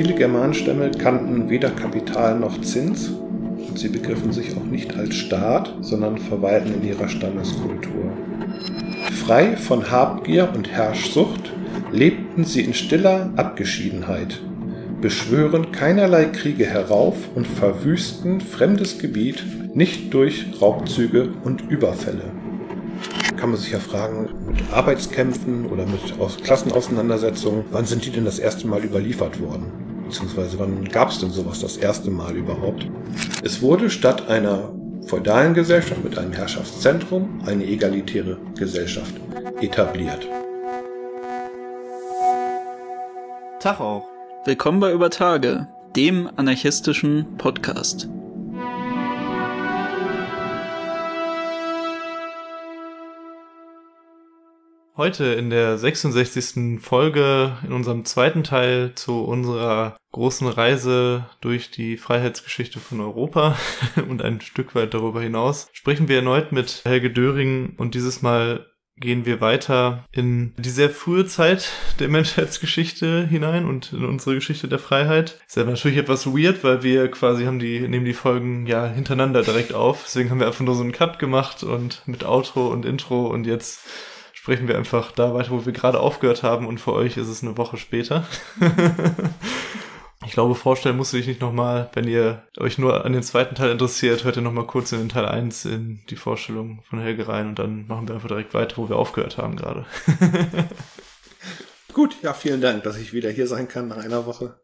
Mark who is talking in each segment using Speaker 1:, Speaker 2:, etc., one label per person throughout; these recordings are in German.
Speaker 1: Viele Germanenstämme kannten weder Kapital noch Zins und sie begriffen sich auch nicht als Staat, sondern verweilten in ihrer Stammeskultur. Frei von Habgier und Herrschsucht lebten sie in stiller Abgeschiedenheit, beschwören keinerlei Kriege herauf und verwüsten fremdes Gebiet nicht durch Raubzüge und Überfälle. Kann man sich ja fragen, mit Arbeitskämpfen oder mit Klassenauseinandersetzungen, wann sind die denn das erste Mal überliefert worden? Beziehungsweise wann gab es denn sowas das erste Mal überhaupt? Es wurde statt einer feudalen Gesellschaft mit einem Herrschaftszentrum eine egalitäre Gesellschaft etabliert.
Speaker 2: Tag auch. Willkommen bei Über Tage, dem anarchistischen Podcast. Heute in der 66. Folge in unserem zweiten Teil zu unserer großen Reise durch die Freiheitsgeschichte von Europa und ein Stück weit darüber hinaus sprechen wir erneut mit Helge Döring und dieses Mal gehen wir weiter in die sehr frühe Zeit der Menschheitsgeschichte hinein und in unsere Geschichte der Freiheit. Ist ja natürlich etwas weird, weil wir quasi haben die, nehmen die Folgen ja hintereinander direkt auf. Deswegen haben wir einfach nur so einen Cut gemacht und mit Outro und Intro und jetzt sprechen wir einfach da weiter, wo wir gerade aufgehört haben und für euch ist es eine Woche später. ich glaube, vorstellen musst du dich nicht nochmal, wenn ihr euch nur an den zweiten Teil interessiert, hört ihr nochmal kurz in den Teil 1 in die Vorstellung von Helge rein und dann machen wir einfach direkt weiter, wo wir aufgehört haben gerade.
Speaker 1: gut, ja, vielen Dank, dass ich wieder hier sein kann nach einer Woche.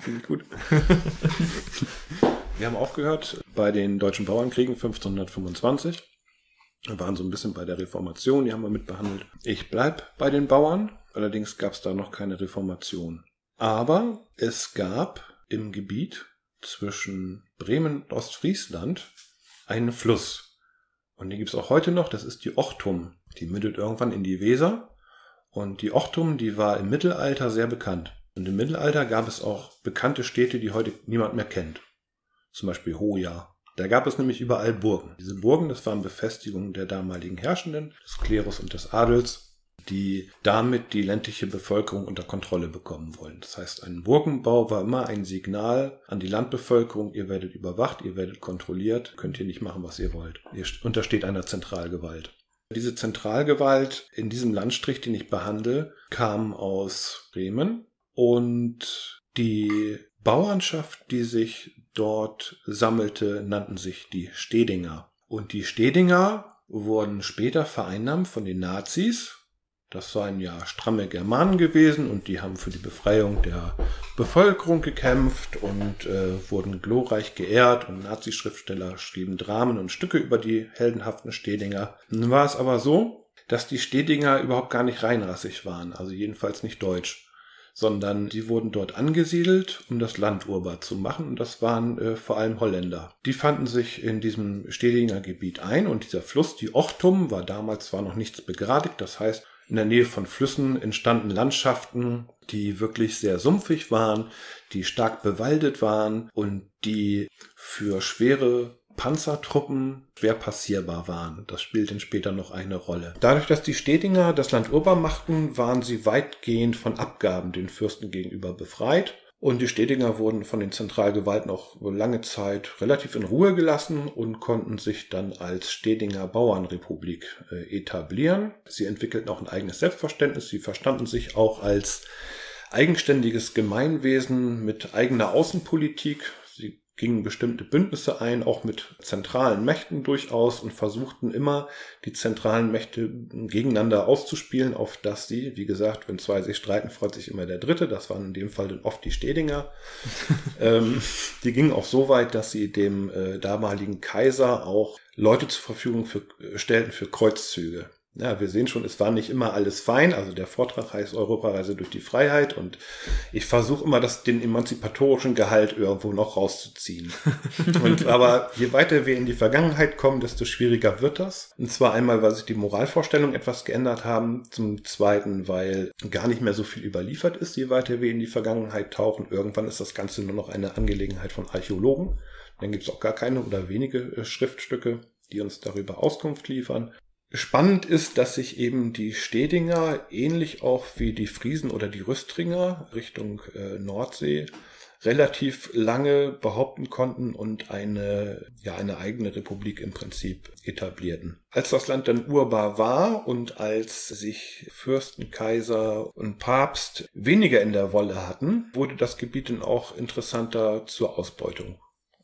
Speaker 1: Finde ich gut. wir haben aufgehört bei den deutschen Bauernkriegen 1525. Wir waren so ein bisschen bei der Reformation, die haben wir mitbehandelt. Ich bleib bei den Bauern, allerdings gab es da noch keine Reformation. Aber es gab im Gebiet zwischen Bremen und Ostfriesland einen Fluss. Und den gibt es auch heute noch, das ist die Ochtum. Die mündet irgendwann in die Weser. Und die Ochtum, die war im Mittelalter sehr bekannt. Und im Mittelalter gab es auch bekannte Städte, die heute niemand mehr kennt. Zum Beispiel Hoja da gab es nämlich überall Burgen. Diese Burgen, das waren Befestigungen der damaligen Herrschenden, des Klerus und des Adels, die damit die ländliche Bevölkerung unter Kontrolle bekommen wollen. Das heißt, ein Burgenbau war immer ein Signal an die Landbevölkerung, ihr werdet überwacht, ihr werdet kontrolliert, könnt ihr nicht machen, was ihr wollt. Ihr untersteht einer Zentralgewalt. Diese Zentralgewalt in diesem Landstrich, den ich behandle, kam aus Bremen und die Bauernschaft, die sich dort sammelte, nannten sich die Stedinger. Und die Stedinger wurden später vereinnahmt von den Nazis. Das seien ja stramme Germanen gewesen und die haben für die Befreiung der Bevölkerung gekämpft und äh, wurden glorreich geehrt und Nazi-Schriftsteller schrieben Dramen und Stücke über die heldenhaften Stedinger. Nun war es aber so, dass die Stedinger überhaupt gar nicht reinrassig waren, also jedenfalls nicht deutsch sondern die wurden dort angesiedelt, um das Land urbar zu machen. Und das waren äh, vor allem Holländer. Die fanden sich in diesem Stedinger Gebiet ein und dieser Fluss, die Ochtum, war damals zwar noch nichts begradigt, das heißt, in der Nähe von Flüssen entstanden Landschaften, die wirklich sehr sumpfig waren, die stark bewaldet waren und die für schwere Panzertruppen schwer passierbar waren. Das spielt dann später noch eine Rolle. Dadurch, dass die Stedinger das Land urbar machten, waren sie weitgehend von Abgaben den Fürsten gegenüber befreit. Und die Stedinger wurden von den Zentralgewalten auch lange Zeit relativ in Ruhe gelassen und konnten sich dann als Stedinger Bauernrepublik äh, etablieren. Sie entwickelten auch ein eigenes Selbstverständnis. Sie verstanden sich auch als eigenständiges Gemeinwesen mit eigener Außenpolitik gingen bestimmte Bündnisse ein, auch mit zentralen Mächten durchaus und versuchten immer die zentralen Mächte gegeneinander auszuspielen, auf dass sie, wie gesagt, wenn zwei sich streiten, freut sich immer der Dritte. Das waren in dem Fall dann oft die Stedinger. ähm, die gingen auch so weit, dass sie dem äh, damaligen Kaiser auch Leute zur Verfügung für, äh, stellten für Kreuzzüge. Ja, wir sehen schon, es war nicht immer alles fein. Also der Vortrag heißt Europareise durch die Freiheit und ich versuche immer, das, den emanzipatorischen Gehalt irgendwo noch rauszuziehen. und, aber je weiter wir in die Vergangenheit kommen, desto schwieriger wird das. Und zwar einmal, weil sich die Moralvorstellungen etwas geändert haben. Zum Zweiten, weil gar nicht mehr so viel überliefert ist, je weiter wir in die Vergangenheit tauchen. Irgendwann ist das Ganze nur noch eine Angelegenheit von Archäologen. Dann gibt es auch gar keine oder wenige äh, Schriftstücke, die uns darüber Auskunft liefern. Spannend ist, dass sich eben die Stedinger ähnlich auch wie die Friesen oder die Rüstringer Richtung äh, Nordsee relativ lange behaupten konnten und eine, ja, eine eigene Republik im Prinzip etablierten. Als das Land dann urbar war und als sich Fürsten, Kaiser und Papst weniger in der Wolle hatten, wurde das Gebiet dann auch interessanter zur Ausbeutung.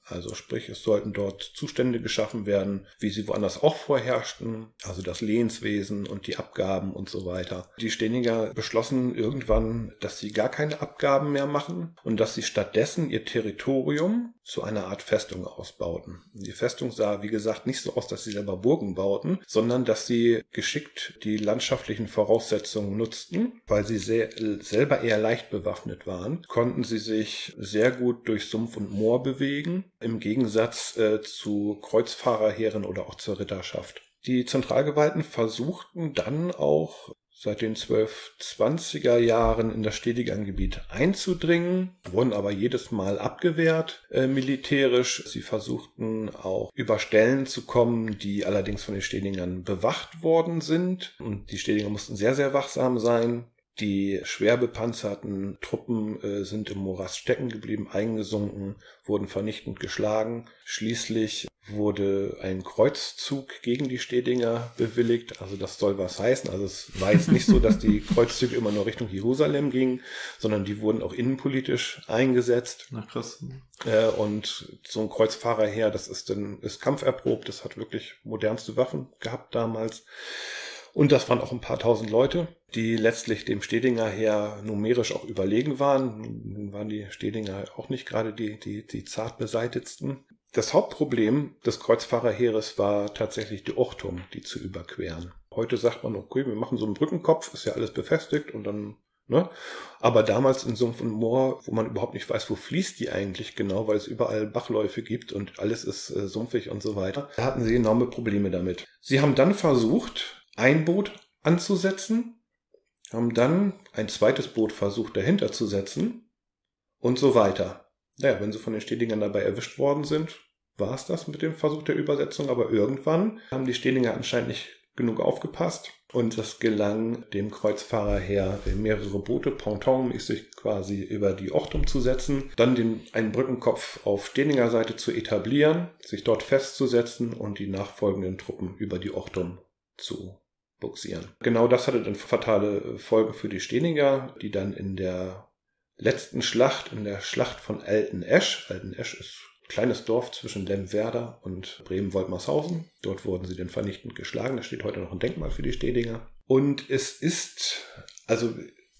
Speaker 1: Also sprich, es sollten dort Zustände geschaffen werden, wie sie woanders auch vorherrschten, also das Lehenswesen und die Abgaben und so weiter. Die Steniger beschlossen irgendwann, dass sie gar keine Abgaben mehr machen und dass sie stattdessen ihr Territorium zu einer Art Festung ausbauten. Die Festung sah, wie gesagt, nicht so aus, dass sie selber Burgen bauten, sondern dass sie geschickt die landschaftlichen Voraussetzungen nutzten, weil sie sehr, selber eher leicht bewaffnet waren, konnten sie sich sehr gut durch Sumpf und Moor bewegen, im Gegensatz äh, zu Kreuzfahrerheeren oder auch zur Ritterschaft. Die Zentralgewalten versuchten dann auch seit den 1220er Jahren in das Stedigerngebiet einzudringen, wurden aber jedes Mal abgewehrt äh, militärisch. Sie versuchten auch über Stellen zu kommen, die allerdings von den Stedigern bewacht worden sind. Und die Stedinger mussten sehr, sehr wachsam sein. Die schwer bepanzerten Truppen äh, sind im Morast stecken geblieben, eingesunken, wurden vernichtend geschlagen. Schließlich wurde ein Kreuzzug gegen die Stedinger bewilligt. Also das soll was heißen. Also es war jetzt nicht so, dass die Kreuzzüge immer nur Richtung Jerusalem gingen, sondern die wurden auch innenpolitisch eingesetzt.
Speaker 2: Na krass.
Speaker 1: Äh, und so ein Kreuzfahrerheer, das ist dann ist kampferprobt. Das hat wirklich modernste Waffen gehabt damals. Und das waren auch ein paar tausend Leute, die letztlich dem Stedinger Heer numerisch auch überlegen waren. Nun waren die Stedinger auch nicht gerade die, die, die zart beseitigsten. Das Hauptproblem des Kreuzfahrerheeres war tatsächlich die Ochtum, die zu überqueren. Heute sagt man, okay, wir machen so einen Brückenkopf, ist ja alles befestigt und dann, ne? Aber damals in Sumpf und Moor, wo man überhaupt nicht weiß, wo fließt die eigentlich genau, weil es überall Bachläufe gibt und alles ist äh, sumpfig und so weiter, da hatten sie enorme Probleme damit. Sie haben dann versucht, ein Boot anzusetzen, haben dann ein zweites Boot versucht dahinter zu setzen und so weiter. Naja, wenn sie von den Stedingern dabei erwischt worden sind, war es das mit dem Versuch der Übersetzung, aber irgendwann haben die Stedinger anscheinend nicht genug aufgepasst und es gelang dem Kreuzfahrer her, mehrere Boote pontonmäßig quasi über die Ochtum zu setzen, dann den, einen Brückenkopf auf Stedinger Seite zu etablieren, sich dort festzusetzen und die nachfolgenden Truppen über die Ochtum zu buxieren. Genau das hatte dann fatale Folgen für die Steninger, die dann in der letzten Schlacht, in der Schlacht von Alten-Esch, Alten-Esch ist ein kleines Dorf zwischen Lemwerder und Bremen-Woltmarshausen. Dort wurden sie dann vernichtend geschlagen. Da steht heute noch ein Denkmal für die Stedinger. Und es ist, also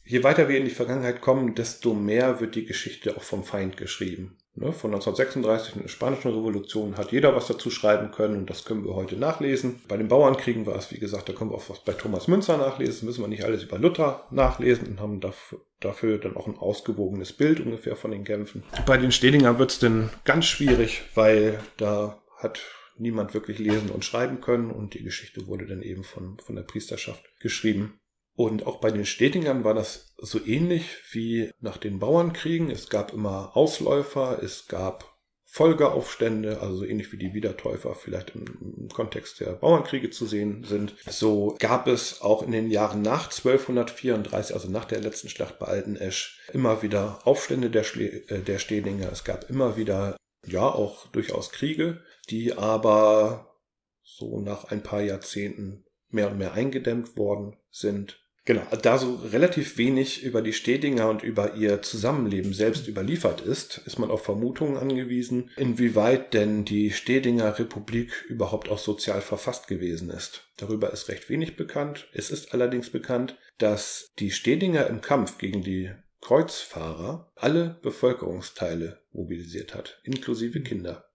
Speaker 1: je weiter wir in die Vergangenheit kommen, desto mehr wird die Geschichte auch vom Feind geschrieben. Ne, von 1936 in der Spanischen Revolution hat jeder was dazu schreiben können und das können wir heute nachlesen. Bei den Bauernkriegen war es, wie gesagt, da können wir auch was bei Thomas Münzer nachlesen, müssen wir nicht alles über Luther nachlesen und haben dafür, dafür dann auch ein ausgewogenes Bild ungefähr von den Kämpfen. Bei den Stedingern wird es dann ganz schwierig, weil da hat niemand wirklich lesen und schreiben können und die Geschichte wurde dann eben von, von der Priesterschaft geschrieben. Und auch bei den Stetingern war das so ähnlich wie nach den Bauernkriegen. Es gab immer Ausläufer, es gab Folgeaufstände, also so ähnlich wie die Wiedertäufer vielleicht im, Kontext der Bauernkriege zu sehen sind. So gab es auch in den Jahren nach 1234, also nach der letzten Schlacht bei Altenesch, immer wieder Aufstände der, Schle äh, der Stedinger. Es gab immer wieder, ja, auch durchaus Kriege, die aber so nach ein paar Jahrzehnten mehr und mehr eingedämmt worden sind. Genau, da so relativ wenig über die Stedinger und über ihr Zusammenleben selbst überliefert ist, ist man auf Vermutungen angewiesen, inwieweit denn die Stedinger Republik überhaupt auch sozial verfasst gewesen ist. Darüber ist recht wenig bekannt. Es ist allerdings bekannt, dass die Stedinger im Kampf gegen die Kreuzfahrer alle Bevölkerungsteile mobilisiert hat, inklusive Kinder.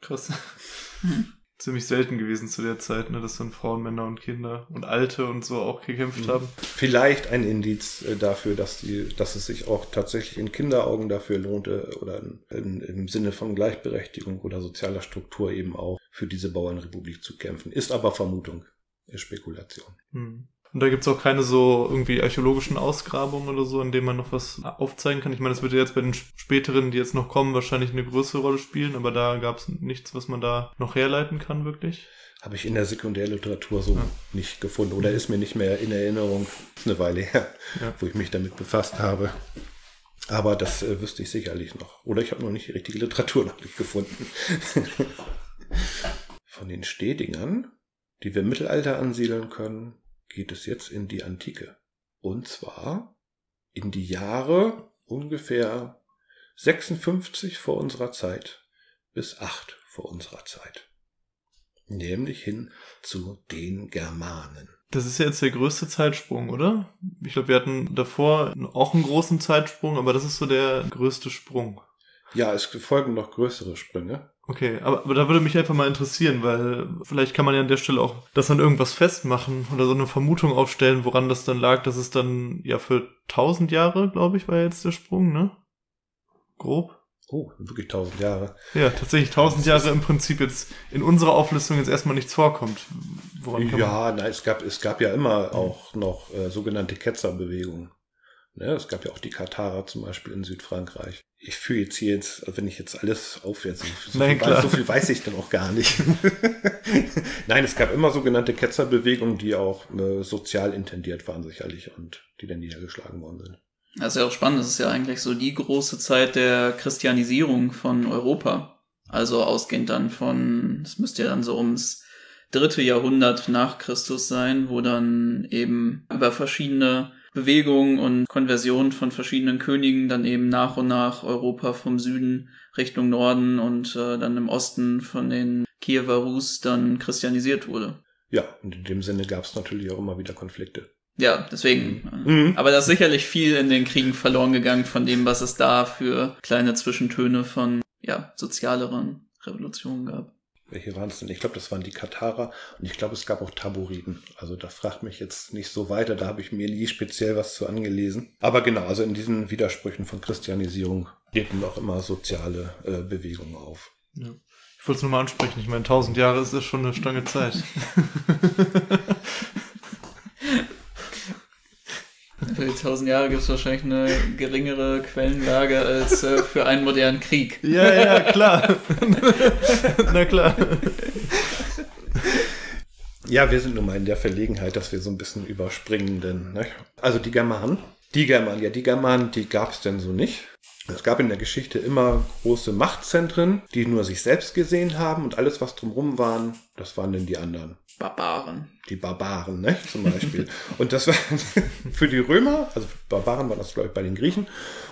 Speaker 2: Krass. Hm ziemlich selten gewesen zu der Zeit, ne, dass dann Frauen, Männer und Kinder und Alte und so auch gekämpft mhm. haben.
Speaker 1: Vielleicht ein Indiz äh, dafür, dass die, dass es sich auch tatsächlich in Kinderaugen dafür lohnte oder in, im Sinne von Gleichberechtigung oder sozialer Struktur eben auch für diese Bauernrepublik zu kämpfen. Ist aber Vermutung, Spekulation.
Speaker 2: Mhm. Und da gibt's auch keine so irgendwie archäologischen Ausgrabungen oder so, in denen man noch was aufzeigen kann. Ich meine, das wird ja jetzt bei den späteren, die jetzt noch kommen, wahrscheinlich eine größere Rolle spielen, aber da gab's nichts, was man da noch herleiten kann, wirklich.
Speaker 1: habe ich in der Sekundärliteratur so ja. nicht gefunden oder ist mir nicht mehr in Erinnerung. ist eine Weile her, ja. wo ich mich damit befasst habe. Aber das äh, wüsste ich sicherlich noch. Oder ich habe noch nicht die richtige Literatur noch nicht gefunden. Von den Stedingern, die wir im Mittelalter ansiedeln können, geht es jetzt in die Antike. Und zwar in die Jahre ungefähr 56 vor unserer Zeit bis 8 vor unserer Zeit nämlich hin zu den Germanen.
Speaker 2: Das ist jetzt der größte Zeitsprung, oder? Ich glaube, wir hatten davor auch einen großen Zeitsprung, aber das ist so der größte Sprung.
Speaker 1: Ja, es folgen noch größere Sprünge.
Speaker 2: Okay, aber, aber da würde mich einfach mal interessieren, weil vielleicht kann man ja an der Stelle auch das an irgendwas festmachen oder so eine Vermutung aufstellen, woran das dann lag, dass es dann ja für tausend Jahre, glaube ich, war jetzt der Sprung, ne? Grob.
Speaker 1: Oh, wirklich tausend Jahre.
Speaker 2: Ja, tatsächlich tausend Jahre im Prinzip jetzt in unserer Auflistung jetzt erstmal nichts vorkommt.
Speaker 1: ja, nein, es gab, es gab ja immer auch noch äh, sogenannte Ketzerbewegungen. Ne, es gab ja auch die Katharer zum Beispiel in Südfrankreich. Ich führe jetzt hier jetzt, wenn ich jetzt alles aufwärts, so, nein, viel, weiß, so viel weiß ich dann auch gar nicht. nein, es gab immer sogenannte Ketzerbewegungen, die auch äh, sozial intendiert waren sicherlich und die dann niedergeschlagen worden sind.
Speaker 3: Das ist ja auch spannend. Das ist ja eigentlich so die große Zeit der Christianisierung von Europa. Also ausgehend dann von, es müsste ja dann so ums dritte Jahrhundert nach Christus sein, wo dann eben über verschiedene Bewegungen und Konversionen von verschiedenen Königen dann eben nach und nach Europa vom Süden Richtung Norden und äh, dann im Osten von den Kiewer Rus dann christianisiert wurde.
Speaker 1: Ja, und in dem Sinne gab es natürlich auch immer wieder Konflikte.
Speaker 3: Ja, deswegen. Mhm. Aber da ist sicherlich viel in den Kriegen verloren gegangen von dem, was es da für kleine Zwischentöne von ja, sozialeren Revolutionen gab.
Speaker 1: Welche waren es denn? Ich glaube, das waren die Katarer und ich glaube, es gab auch Taboriten. Also da fragt mich jetzt nicht so weiter, da habe ich mir nie speziell was zu angelesen. Aber genau, also in diesen Widersprüchen von Christianisierung treten auch immer soziale äh, Bewegungen auf.
Speaker 2: Ja. Ich wollte es nur mal ansprechen. Ich meine, tausend Jahre ist das schon eine Stange Zeit.
Speaker 3: Für die tausend Jahre gibt es wahrscheinlich eine geringere Quellenlage als äh, für einen modernen Krieg.
Speaker 2: Ja, ja, klar. Na klar.
Speaker 1: Ja, wir sind nun mal in der Verlegenheit, dass wir so ein bisschen überspringen, denn, ne? Also die Germanen. Die Germanen, ja, die Germanen, die gab es denn so nicht. Es gab in der Geschichte immer große Machtzentren, die nur sich selbst gesehen haben und alles, was drumherum waren, das waren denn die anderen.
Speaker 3: Barbaren.
Speaker 1: Die Barbaren, ne, zum Beispiel. und das war für die Römer, also Barbaren waren das, glaube ich, bei den Griechen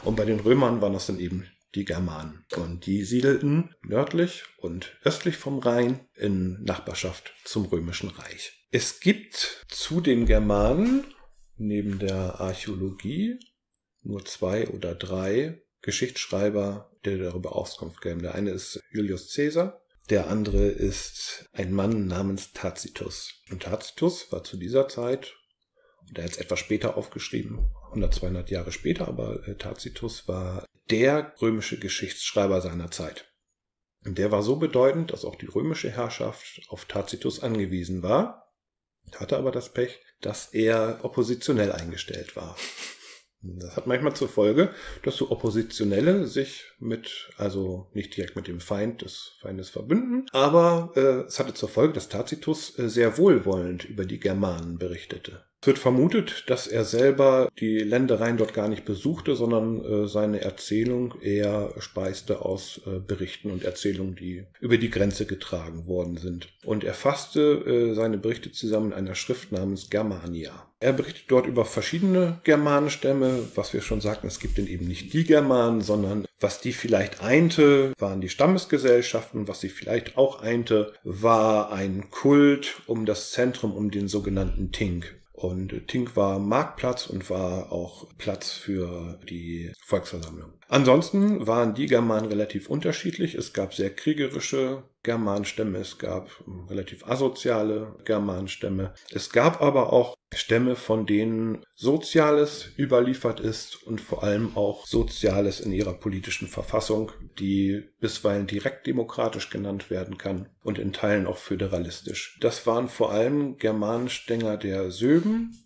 Speaker 1: und bei den Römern waren das dann eben die Germanen. Und die siedelten nördlich und östlich vom Rhein in Nachbarschaft zum Römischen Reich. Es gibt zu den Germanen neben der Archäologie nur zwei oder drei Geschichtsschreiber, der darüber Auskunft geben. Der eine ist Julius Caesar, der andere ist ein Mann namens Tacitus. Und Tacitus war zu dieser Zeit, der jetzt etwas später aufgeschrieben, 100, 200 Jahre später, aber äh, Tacitus war der römische Geschichtsschreiber seiner Zeit. Und der war so bedeutend, dass auch die römische Herrschaft auf Tacitus angewiesen war, hatte aber das Pech, dass er oppositionell eingestellt war. Das hat manchmal zur Folge, dass so Oppositionelle sich mit, also nicht direkt mit dem Feind des Feindes verbünden, aber äh, es hatte zur Folge, dass Tacitus äh, sehr wohlwollend über die Germanen berichtete. Es wird vermutet, dass er selber die Ländereien dort gar nicht besuchte, sondern äh, seine Erzählung eher speiste aus äh, Berichten und Erzählungen, die über die Grenze getragen worden sind. Und er fasste äh, seine Berichte zusammen in einer Schrift namens Germania. Er berichtet dort über verschiedene Germanenstämme, was wir schon sagten, es gibt denn eben nicht die Germanen, sondern was die vielleicht einte, waren die Stammesgesellschaften, was sie vielleicht auch einte, war ein Kult um das Zentrum, um den sogenannten Tink. Und Tink war Marktplatz und war auch Platz für die Volksversammlung. Ansonsten waren die Germanen relativ unterschiedlich. Es gab sehr kriegerische Germanenstämme, es gab relativ asoziale Germanenstämme. Es gab aber auch Stämme, von denen Soziales überliefert ist und vor allem auch Soziales in ihrer politischen Verfassung, die bisweilen direkt demokratisch genannt werden kann und in Teilen auch föderalistisch. Das waren vor allem Germanenstänger der Söben,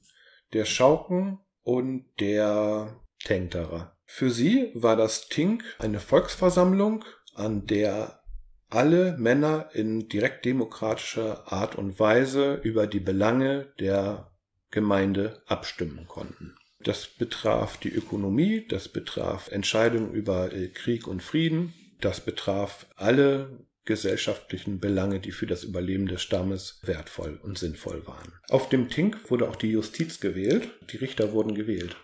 Speaker 1: der Schauken und der Tenkterer. Für sie war das Tink eine Volksversammlung, an der alle Männer in direkt demokratischer Art und Weise über die Belange der Gemeinde abstimmen konnten. Das betraf die Ökonomie, das betraf Entscheidungen über äh, Krieg und Frieden, das betraf alle gesellschaftlichen Belange, die für das Überleben des Stammes wertvoll und sinnvoll waren. Auf dem Tink wurde auch die Justiz gewählt, die Richter wurden gewählt.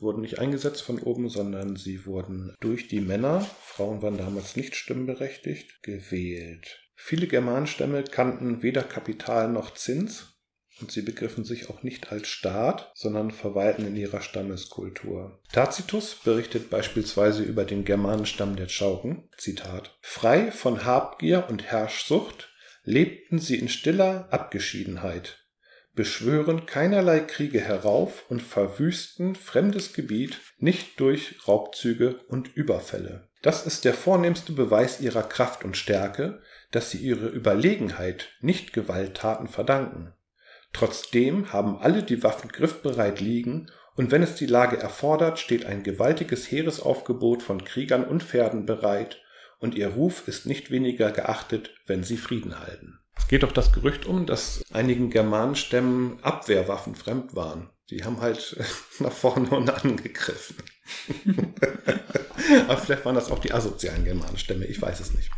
Speaker 1: Wurden nicht eingesetzt von oben, sondern sie wurden durch die Männer, Frauen waren damals nicht stimmberechtigt, gewählt. Viele Germanstämme kannten weder Kapital noch Zins und sie begriffen sich auch nicht als Staat, sondern verweilten in ihrer Stammeskultur. Tacitus berichtet beispielsweise über den Germanenstamm der Chauken, Zitat, frei von Habgier und Herrschsucht lebten sie in stiller Abgeschiedenheit, beschwören keinerlei Kriege herauf und verwüsten fremdes Gebiet nicht durch Raubzüge und Überfälle. Das ist der vornehmste Beweis ihrer Kraft und Stärke, dass sie ihre Überlegenheit nicht Gewalttaten verdanken. Trotzdem haben alle die Waffen griffbereit liegen, und wenn es die Lage erfordert, steht ein gewaltiges Heeresaufgebot von Kriegern und Pferden bereit, und ihr Ruf ist nicht weniger geachtet, wenn sie Frieden halten. Es geht doch das Gerücht um, dass einigen Germanenstämmen Abwehrwaffen fremd waren. Die haben halt nach vorne und angegriffen. Aber vielleicht waren das auch die asozialen Germanenstämme, ich weiß es nicht.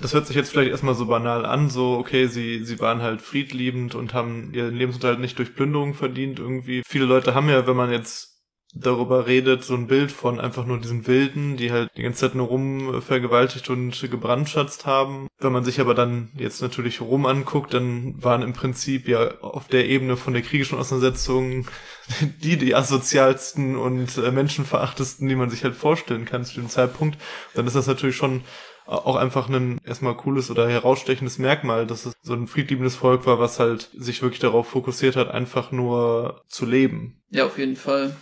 Speaker 2: Das hört sich jetzt vielleicht erstmal so banal an, so, okay, sie, sie waren halt friedliebend und haben ihren Lebensunterhalt nicht durch Plünderung verdient irgendwie. Viele Leute haben ja, wenn man jetzt darüber redet, so ein Bild von einfach nur diesen Wilden, die halt die ganze Zeit nur rum vergewaltigt und gebrandschatzt haben. Wenn man sich aber dann jetzt natürlich rum anguckt, dann waren im Prinzip ja auf der Ebene von der kriegischen Auseinandersetzung die die asozialsten und äh, menschenverachtesten, die man sich halt vorstellen kann zu dem Zeitpunkt. Dann ist das natürlich schon auch einfach ein erstmal cooles oder herausstechendes Merkmal, dass es so ein friedliebendes Volk war, was halt sich wirklich darauf fokussiert hat, einfach nur zu leben.
Speaker 3: Ja, auf jeden Fall.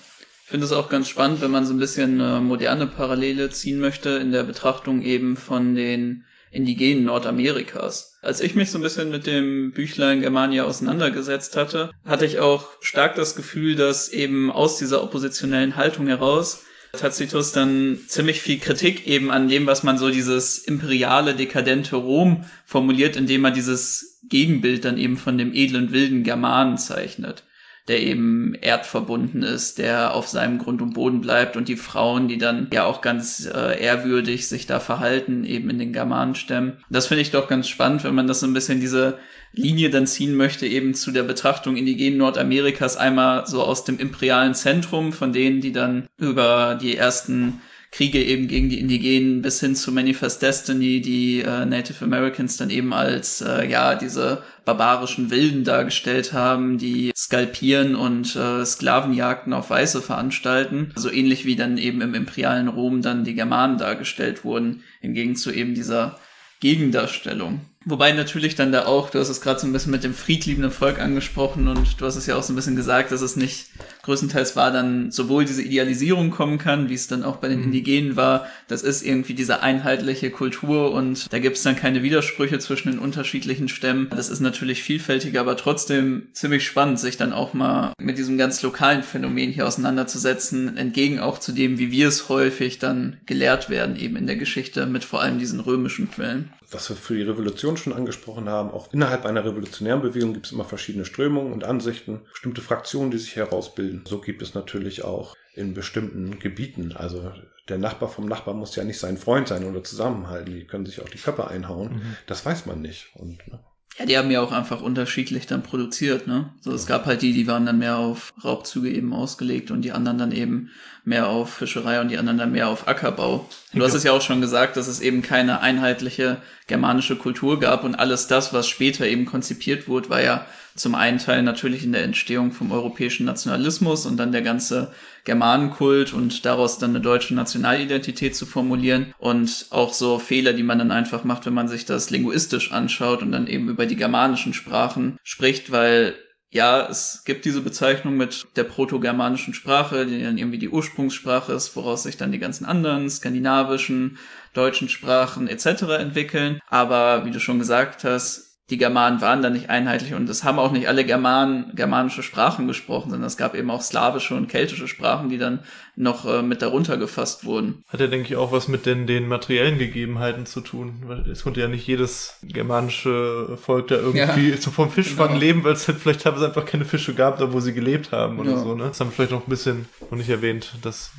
Speaker 3: Ich finde es auch ganz spannend, wenn man so ein bisschen äh, moderne Parallele ziehen möchte in der Betrachtung eben von den indigenen Nordamerikas. Als ich mich so ein bisschen mit dem Büchlein Germania auseinandergesetzt hatte, hatte ich auch stark das Gefühl, dass eben aus dieser oppositionellen Haltung heraus Tacitus dann ziemlich viel Kritik eben an dem, was man so dieses imperiale, dekadente Rom formuliert, indem er dieses Gegenbild dann eben von dem edlen, wilden Germanen zeichnet der eben erdverbunden ist, der auf seinem Grund und Boden bleibt und die Frauen, die dann ja auch ganz äh, ehrwürdig sich da verhalten, eben in den Germanenstämmen. Das finde ich doch ganz spannend, wenn man das so ein bisschen diese Linie dann ziehen möchte, eben zu der Betrachtung indigenen Nordamerikas einmal so aus dem imperialen Zentrum, von denen, die dann über die ersten Kriege eben gegen die Indigenen bis hin zu Manifest Destiny, die äh, Native Americans dann eben als äh, ja diese barbarischen Wilden dargestellt haben, die skalpieren und äh, Sklavenjagden auf Weiße veranstalten. So ähnlich wie dann eben im imperialen Rom dann die Germanen dargestellt wurden, hingegen zu eben dieser Gegendarstellung. Wobei natürlich dann da auch, du hast es gerade so ein bisschen mit dem friedliebenden Volk angesprochen und du hast es ja auch so ein bisschen gesagt, dass es nicht größtenteils war, dann sowohl diese Idealisierung kommen kann, wie es dann auch bei den mhm. Indigenen war. Das ist irgendwie diese einheitliche Kultur und da gibt es dann keine Widersprüche zwischen den unterschiedlichen Stämmen. Das ist natürlich vielfältiger, aber trotzdem ziemlich spannend, sich dann auch mal mit diesem ganz lokalen Phänomen hier auseinanderzusetzen, entgegen auch zu dem, wie wir es häufig dann gelehrt werden, eben in der Geschichte mit vor allem diesen römischen Quellen
Speaker 1: was wir für die Revolution schon angesprochen haben, auch innerhalb einer revolutionären Bewegung gibt es immer verschiedene Strömungen und Ansichten, bestimmte Fraktionen, die sich herausbilden. So gibt es natürlich auch in bestimmten Gebieten. Also der Nachbar vom Nachbar muss ja nicht sein Freund sein oder zusammenhalten. Die können sich auch die Köpfe einhauen. Mhm. Das weiß man nicht. Und,
Speaker 3: ne? Ja, die haben ja auch einfach unterschiedlich dann produziert, ne? So, es gab halt die, die waren dann mehr auf Raubzüge eben ausgelegt und die anderen dann eben mehr auf Fischerei und die anderen dann mehr auf Ackerbau. Du hast es ja auch schon gesagt, dass es eben keine einheitliche germanische Kultur gab und alles das, was später eben konzipiert wurde, war ja zum einen Teil natürlich in der Entstehung vom europäischen Nationalismus und dann der ganze Germanenkult und daraus dann eine deutsche Nationalidentität zu formulieren und auch so Fehler, die man dann einfach macht, wenn man sich das linguistisch anschaut und dann eben über die germanischen Sprachen spricht, weil ja, es gibt diese Bezeichnung mit der proto-germanischen Sprache, die dann irgendwie die Ursprungssprache ist, woraus sich dann die ganzen anderen skandinavischen, deutschen Sprachen etc. entwickeln. Aber wie du schon gesagt hast, die Germanen waren da nicht einheitlich und es haben auch nicht alle Germanen germanische Sprachen gesprochen, sondern es gab eben auch slawische und keltische Sprachen, die dann noch äh, mit darunter gefasst wurden.
Speaker 2: Hat ja, denke ich, auch was mit den, den materiellen Gegebenheiten zu tun. Weil es konnte ja nicht jedes germanische Volk da irgendwie ja, so vom Fischfang genau. leben, weil es halt vielleicht teilweise einfach keine Fische gab, da wo sie gelebt haben oder ja. so. Ne? Das haben wir vielleicht noch ein bisschen noch nicht erwähnt, dass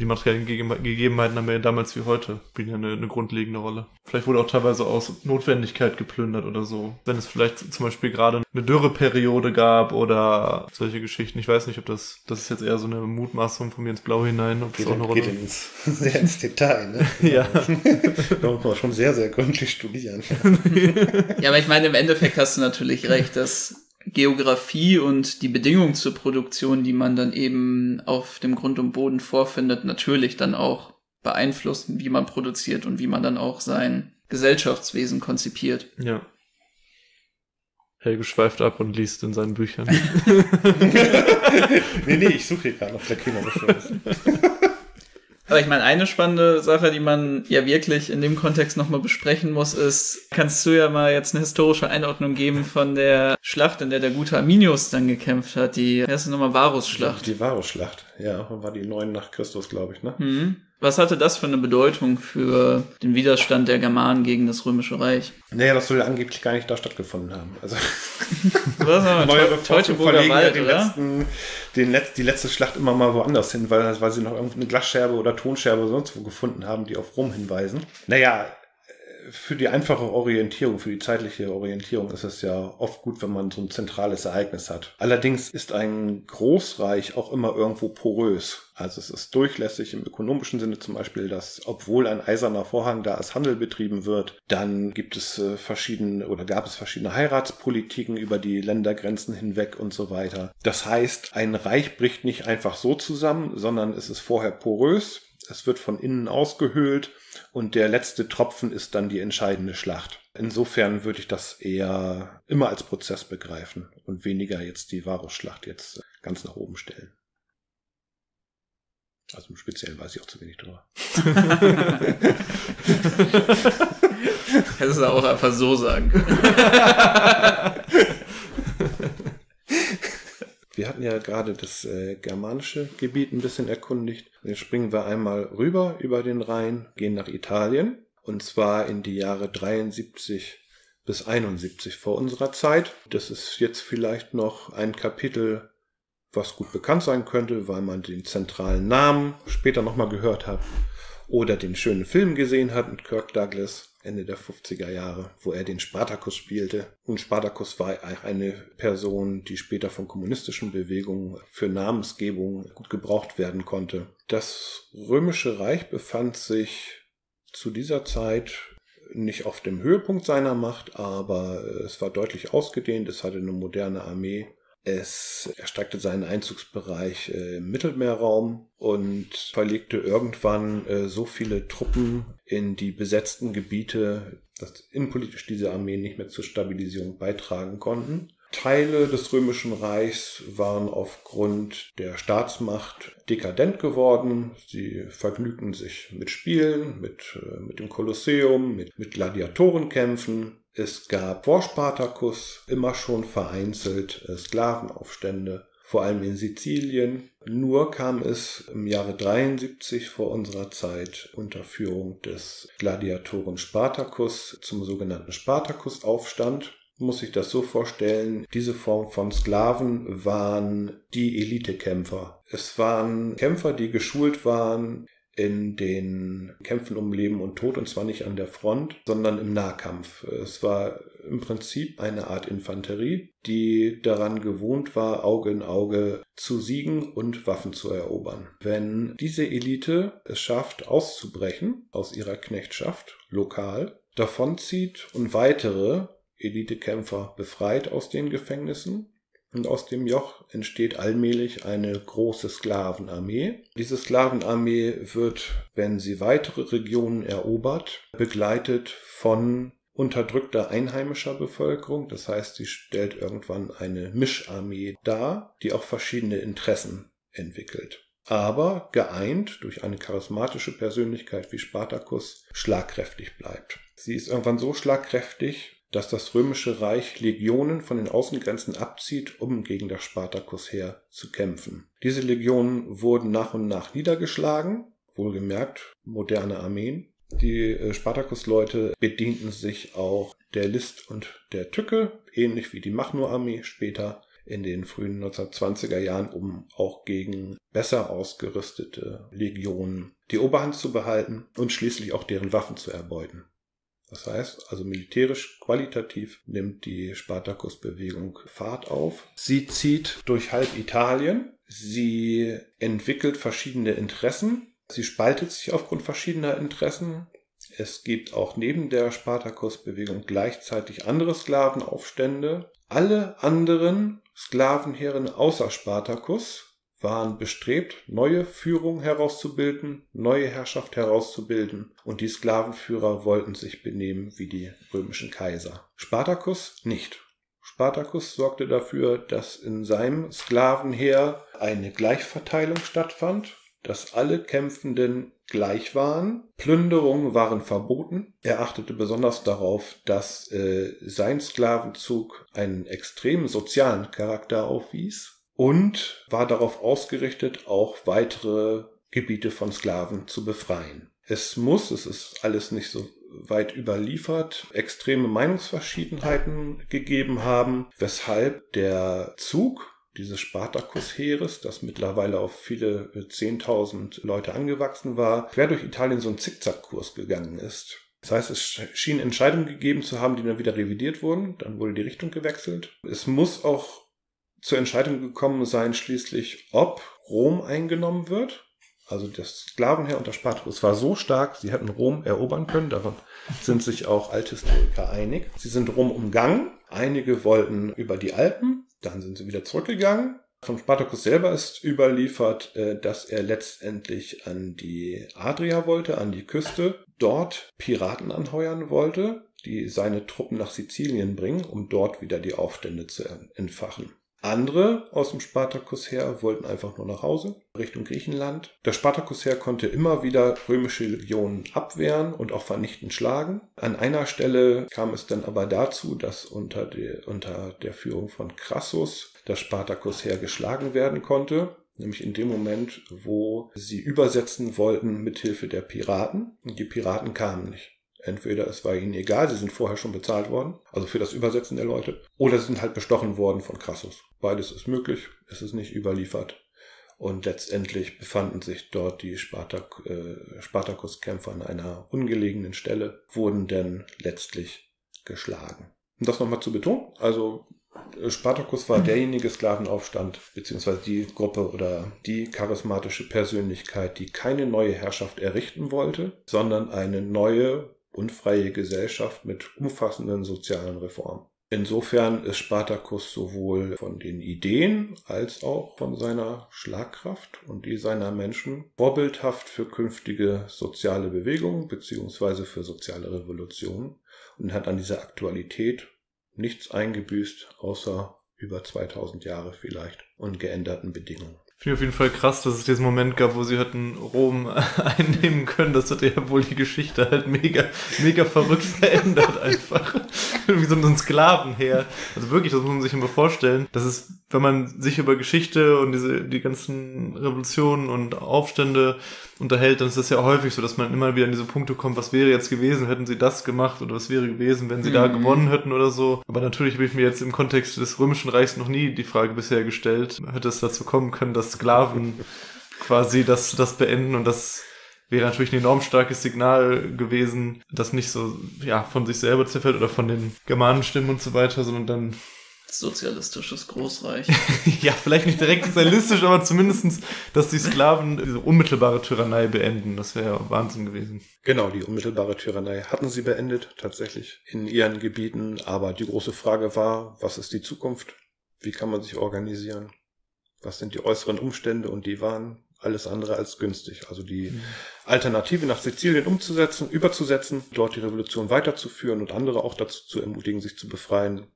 Speaker 2: die materiellen Gegebenheiten haben wir ja damals wie heute, spielen ja eine, eine, grundlegende Rolle. Vielleicht wurde auch teilweise aus Notwendigkeit geplündert oder so. Wenn es vielleicht zum Beispiel gerade eine Dürreperiode gab oder solche Geschichten. Ich weiß nicht, ob das, das ist jetzt eher so eine Mutmaßung von mir ins Blau hinein, ob
Speaker 1: geht,
Speaker 2: das auch eine
Speaker 1: Rolle geht ins, sehr ins Detail, ne?
Speaker 2: ja.
Speaker 1: da muss man schon sehr, sehr gründlich studieren.
Speaker 3: ja, aber ich meine, im Endeffekt hast du natürlich recht, dass Geografie und die Bedingungen zur Produktion, die man dann eben auf dem Grund und Boden vorfindet, natürlich dann auch beeinflussen, wie man produziert und wie man dann auch sein Gesellschaftswesen konzipiert.
Speaker 2: Ja. Helge schweift ab und liest in seinen Büchern.
Speaker 1: nee, nee, ich suche hier gerade noch, vielleicht kriegen wir
Speaker 3: aber ich meine, eine spannende Sache, die man ja wirklich in dem Kontext nochmal besprechen muss, ist, kannst du ja mal jetzt eine historische Einordnung geben von der Schlacht, in der der gute Arminius dann gekämpft hat, die, erste nochmal, Varusschlacht.
Speaker 1: Die Varusschlacht, ja, war die neun nach Christus, glaube ich, ne?
Speaker 3: Mhm. Was hatte das für eine Bedeutung für den Widerstand der Germanen gegen das Römische Reich?
Speaker 1: Naja, das soll ja angeblich gar nicht da stattgefunden haben. Also
Speaker 3: Was haben wir? Teutoburger Wald,
Speaker 1: den
Speaker 3: oder?
Speaker 1: Letzten, den Letz-, die letzte Schlacht immer mal woanders hin, weil, weil sie noch irgendeine Glasscherbe oder Tonscherbe oder sonst wo gefunden haben, die auf Rom hinweisen. Naja, für die einfache Orientierung, für die zeitliche Orientierung ist es ja oft gut, wenn man so ein zentrales Ereignis hat. Allerdings ist ein Großreich auch immer irgendwo porös. Also es ist durchlässig im ökonomischen Sinne zum Beispiel, dass obwohl ein eiserner Vorhang da als Handel betrieben wird, dann gibt es äh, verschiedene oder gab es verschiedene Heiratspolitiken über die Ländergrenzen hinweg und so weiter. Das heißt, ein Reich bricht nicht einfach so zusammen, sondern es ist vorher porös. Es wird von innen ausgehöhlt und der letzte Tropfen ist dann die entscheidende Schlacht. Insofern würde ich das eher immer als Prozess begreifen und weniger jetzt die Varusschlacht jetzt ganz nach oben stellen. Also im Speziellen weiß ich auch zu wenig drüber.
Speaker 3: Hättest du auch einfach so sagen.
Speaker 1: Wir hatten ja gerade das äh, germanische Gebiet ein bisschen erkundigt. Jetzt springen wir einmal rüber über den Rhein, gehen nach Italien. Und zwar in die Jahre 73 bis 71 vor unserer Zeit. Das ist jetzt vielleicht noch ein Kapitel, was gut bekannt sein könnte, weil man den zentralen Namen später nochmal gehört hat oder den schönen Film gesehen hat mit Kirk Douglas. Ende der 50er Jahre, wo er den Spartacus spielte. Und Spartacus war eine Person, die später von kommunistischen Bewegungen für Namensgebung gut gebraucht werden konnte. Das römische Reich befand sich zu dieser Zeit nicht auf dem Höhepunkt seiner Macht, aber es war deutlich ausgedehnt, es hatte eine moderne Armee es erstreckte seinen Einzugsbereich äh, im Mittelmeerraum und verlegte irgendwann äh, so viele Truppen in die besetzten Gebiete, dass innenpolitisch diese Armeen nicht mehr zur Stabilisierung beitragen konnten. Teile des Römischen Reichs waren aufgrund der Staatsmacht dekadent geworden. Sie vergnügten sich mit Spielen, mit, äh, mit dem Kolosseum, mit, mit Gladiatorenkämpfen es gab vor Spartacus immer schon vereinzelt Sklavenaufstände, vor allem in Sizilien. Nur kam es im Jahre 73 vor unserer Zeit unter Führung des Gladiatoren Spartacus zum sogenannten Spartakusaufstand muss sich das so vorstellen, diese Form von Sklaven waren die Elitekämpfer. Es waren Kämpfer, die geschult waren in den Kämpfen um Leben und Tod und zwar nicht an der Front, sondern im Nahkampf. Es war im Prinzip eine Art Infanterie, die daran gewohnt war, Auge in Auge zu siegen und Waffen zu erobern. Wenn diese Elite es schafft, auszubrechen aus ihrer Knechtschaft lokal, davonzieht und weitere Elitekämpfer befreit aus den Gefängnissen, und aus dem Joch entsteht allmählich eine große Sklavenarmee. Diese Sklavenarmee wird, wenn sie weitere Regionen erobert, begleitet von unterdrückter einheimischer Bevölkerung. Das heißt, sie stellt irgendwann eine Mischarmee dar, die auch verschiedene Interessen entwickelt. Aber geeint durch eine charismatische Persönlichkeit wie Spartacus schlagkräftig bleibt. Sie ist irgendwann so schlagkräftig, dass das römische Reich Legionen von den Außengrenzen abzieht, um gegen das Spartakusheer zu kämpfen. Diese Legionen wurden nach und nach niedergeschlagen, wohlgemerkt moderne Armeen. Die äh, Spartakus-Leute bedienten sich auch der List und der Tücke, ähnlich wie die Machnur-Armee später in den frühen 1920er Jahren, um auch gegen besser ausgerüstete Legionen die Oberhand zu behalten und schließlich auch deren Waffen zu erbeuten. Das heißt, also militärisch qualitativ nimmt die Spartakus-Bewegung Fahrt auf. Sie zieht durch halb Italien. Sie entwickelt verschiedene Interessen. Sie spaltet sich aufgrund verschiedener Interessen. Es gibt auch neben der Spartakus-Bewegung gleichzeitig andere Sklavenaufstände. Alle anderen Sklavenheeren außer Spartacus waren bestrebt, neue Führung herauszubilden, neue Herrschaft herauszubilden, und die Sklavenführer wollten sich benehmen wie die römischen Kaiser. Spartacus nicht. Spartacus sorgte dafür, dass in seinem Sklavenheer eine Gleichverteilung stattfand, dass alle Kämpfenden gleich waren. Plünderungen waren verboten. Er achtete besonders darauf, dass äh, sein Sklavenzug einen extremen sozialen Charakter aufwies und war darauf ausgerichtet, auch weitere Gebiete von Sklaven zu befreien. Es muss, es ist alles nicht so weit überliefert, extreme Meinungsverschiedenheiten gegeben haben, weshalb der Zug dieses Spartakus-Heeres, das mittlerweile auf viele Zehntausend Leute angewachsen war, quer durch Italien so einen Zickzackkurs gegangen ist. Das heißt, es schien Entscheidungen gegeben zu haben, die dann wieder revidiert wurden. Dann wurde die Richtung gewechselt. Es muss auch zur Entscheidung gekommen sein, schließlich, ob Rom eingenommen wird. Also das Sklavenheer unter Spartacus war so stark, sie hätten Rom erobern können. Daran sind sich auch Althistoriker einig. Sie sind Rom umgangen. Einige wollten über die Alpen, dann sind sie wieder zurückgegangen. Von Spartacus selber ist überliefert, äh, dass er letztendlich an die Adria wollte, an die Küste, dort Piraten anheuern wollte, die seine Truppen nach Sizilien bringen, um dort wieder die Aufstände zu entfachen. Andere aus dem Spartakusheer wollten einfach nur nach Hause, Richtung Griechenland. Das Spartakusheer konnte immer wieder römische Legionen abwehren und auch vernichtend schlagen. An einer Stelle kam es dann aber dazu, dass unter, die, unter der Führung von Crassus das Spartakusheer geschlagen werden konnte nämlich in dem Moment, wo sie übersetzen wollten mit Hilfe der Piraten und die Piraten kamen nicht. Entweder es war ihnen egal, sie sind vorher schon bezahlt worden, also für das Übersetzen der Leute, oder sie sind halt bestochen worden von Crassus. Beides ist möglich, es ist nicht überliefert. Und letztendlich befanden sich dort die Spartak, äh, Spartakus-Kämpfer an einer ungelegenen Stelle, wurden denn letztlich geschlagen. Um das nochmal zu betonen, also äh, Spartacus war derjenige Sklavenaufstand, beziehungsweise die Gruppe oder die charismatische Persönlichkeit, die keine neue Herrschaft errichten wollte, sondern eine neue unfreie Gesellschaft mit umfassenden sozialen Reformen. Insofern ist Spartacus sowohl von den Ideen als auch von seiner Schlagkraft und die seiner Menschen vorbildhaft für künftige soziale Bewegungen beziehungsweise für soziale Revolutionen und hat an dieser Aktualität nichts eingebüßt, außer über 2000 Jahre vielleicht und geänderten Bedingungen.
Speaker 2: Finde ich auf jeden Fall krass, dass es diesen Moment gab, wo sie hätten Rom einnehmen können. Das hat ja wohl die Geschichte halt mega, mega verrückt verändert einfach. Wie so ein Sklavenheer. Also wirklich, das muss man sich immer vorstellen. Das ist, wenn man sich über Geschichte und diese, die ganzen Revolutionen und Aufstände unterhält, dann ist das ja häufig so, dass man immer wieder an diese Punkte kommt, was wäre jetzt gewesen, hätten sie das gemacht oder was wäre gewesen, wenn sie mhm. da gewonnen hätten oder so. Aber natürlich habe ich mir jetzt im Kontext des Römischen Reichs noch nie die Frage bisher gestellt, hätte es dazu kommen können, dass Sklaven quasi das, das beenden und das wäre natürlich ein enorm starkes Signal gewesen, das nicht so ja von sich selber zerfällt oder von den Germanenstimmen und so weiter, sondern dann
Speaker 3: sozialistisches Großreich.
Speaker 2: ja, vielleicht nicht direkt sozialistisch, aber zumindestens, dass die Sklaven diese unmittelbare Tyrannei beenden. Das wäre Wahnsinn gewesen.
Speaker 1: Genau, die unmittelbare Tyrannei hatten sie beendet, tatsächlich, in ihren Gebieten. Aber die große Frage war, was ist die Zukunft? Wie kann man sich organisieren? Was sind die äußeren Umstände? Und die waren alles andere als günstig. Also die mhm. Alternative nach Sizilien umzusetzen, überzusetzen, dort die Revolution weiterzuführen und andere auch dazu zu ermutigen, sich zu befreien,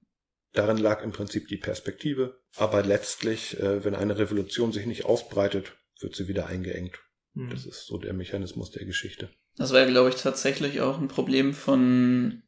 Speaker 1: Darin lag im Prinzip die Perspektive. Aber letztlich, äh, wenn eine Revolution sich nicht ausbreitet, wird sie wieder eingeengt. Mhm. Das ist so der Mechanismus der Geschichte.
Speaker 3: Das war ja, glaube ich, tatsächlich auch ein Problem von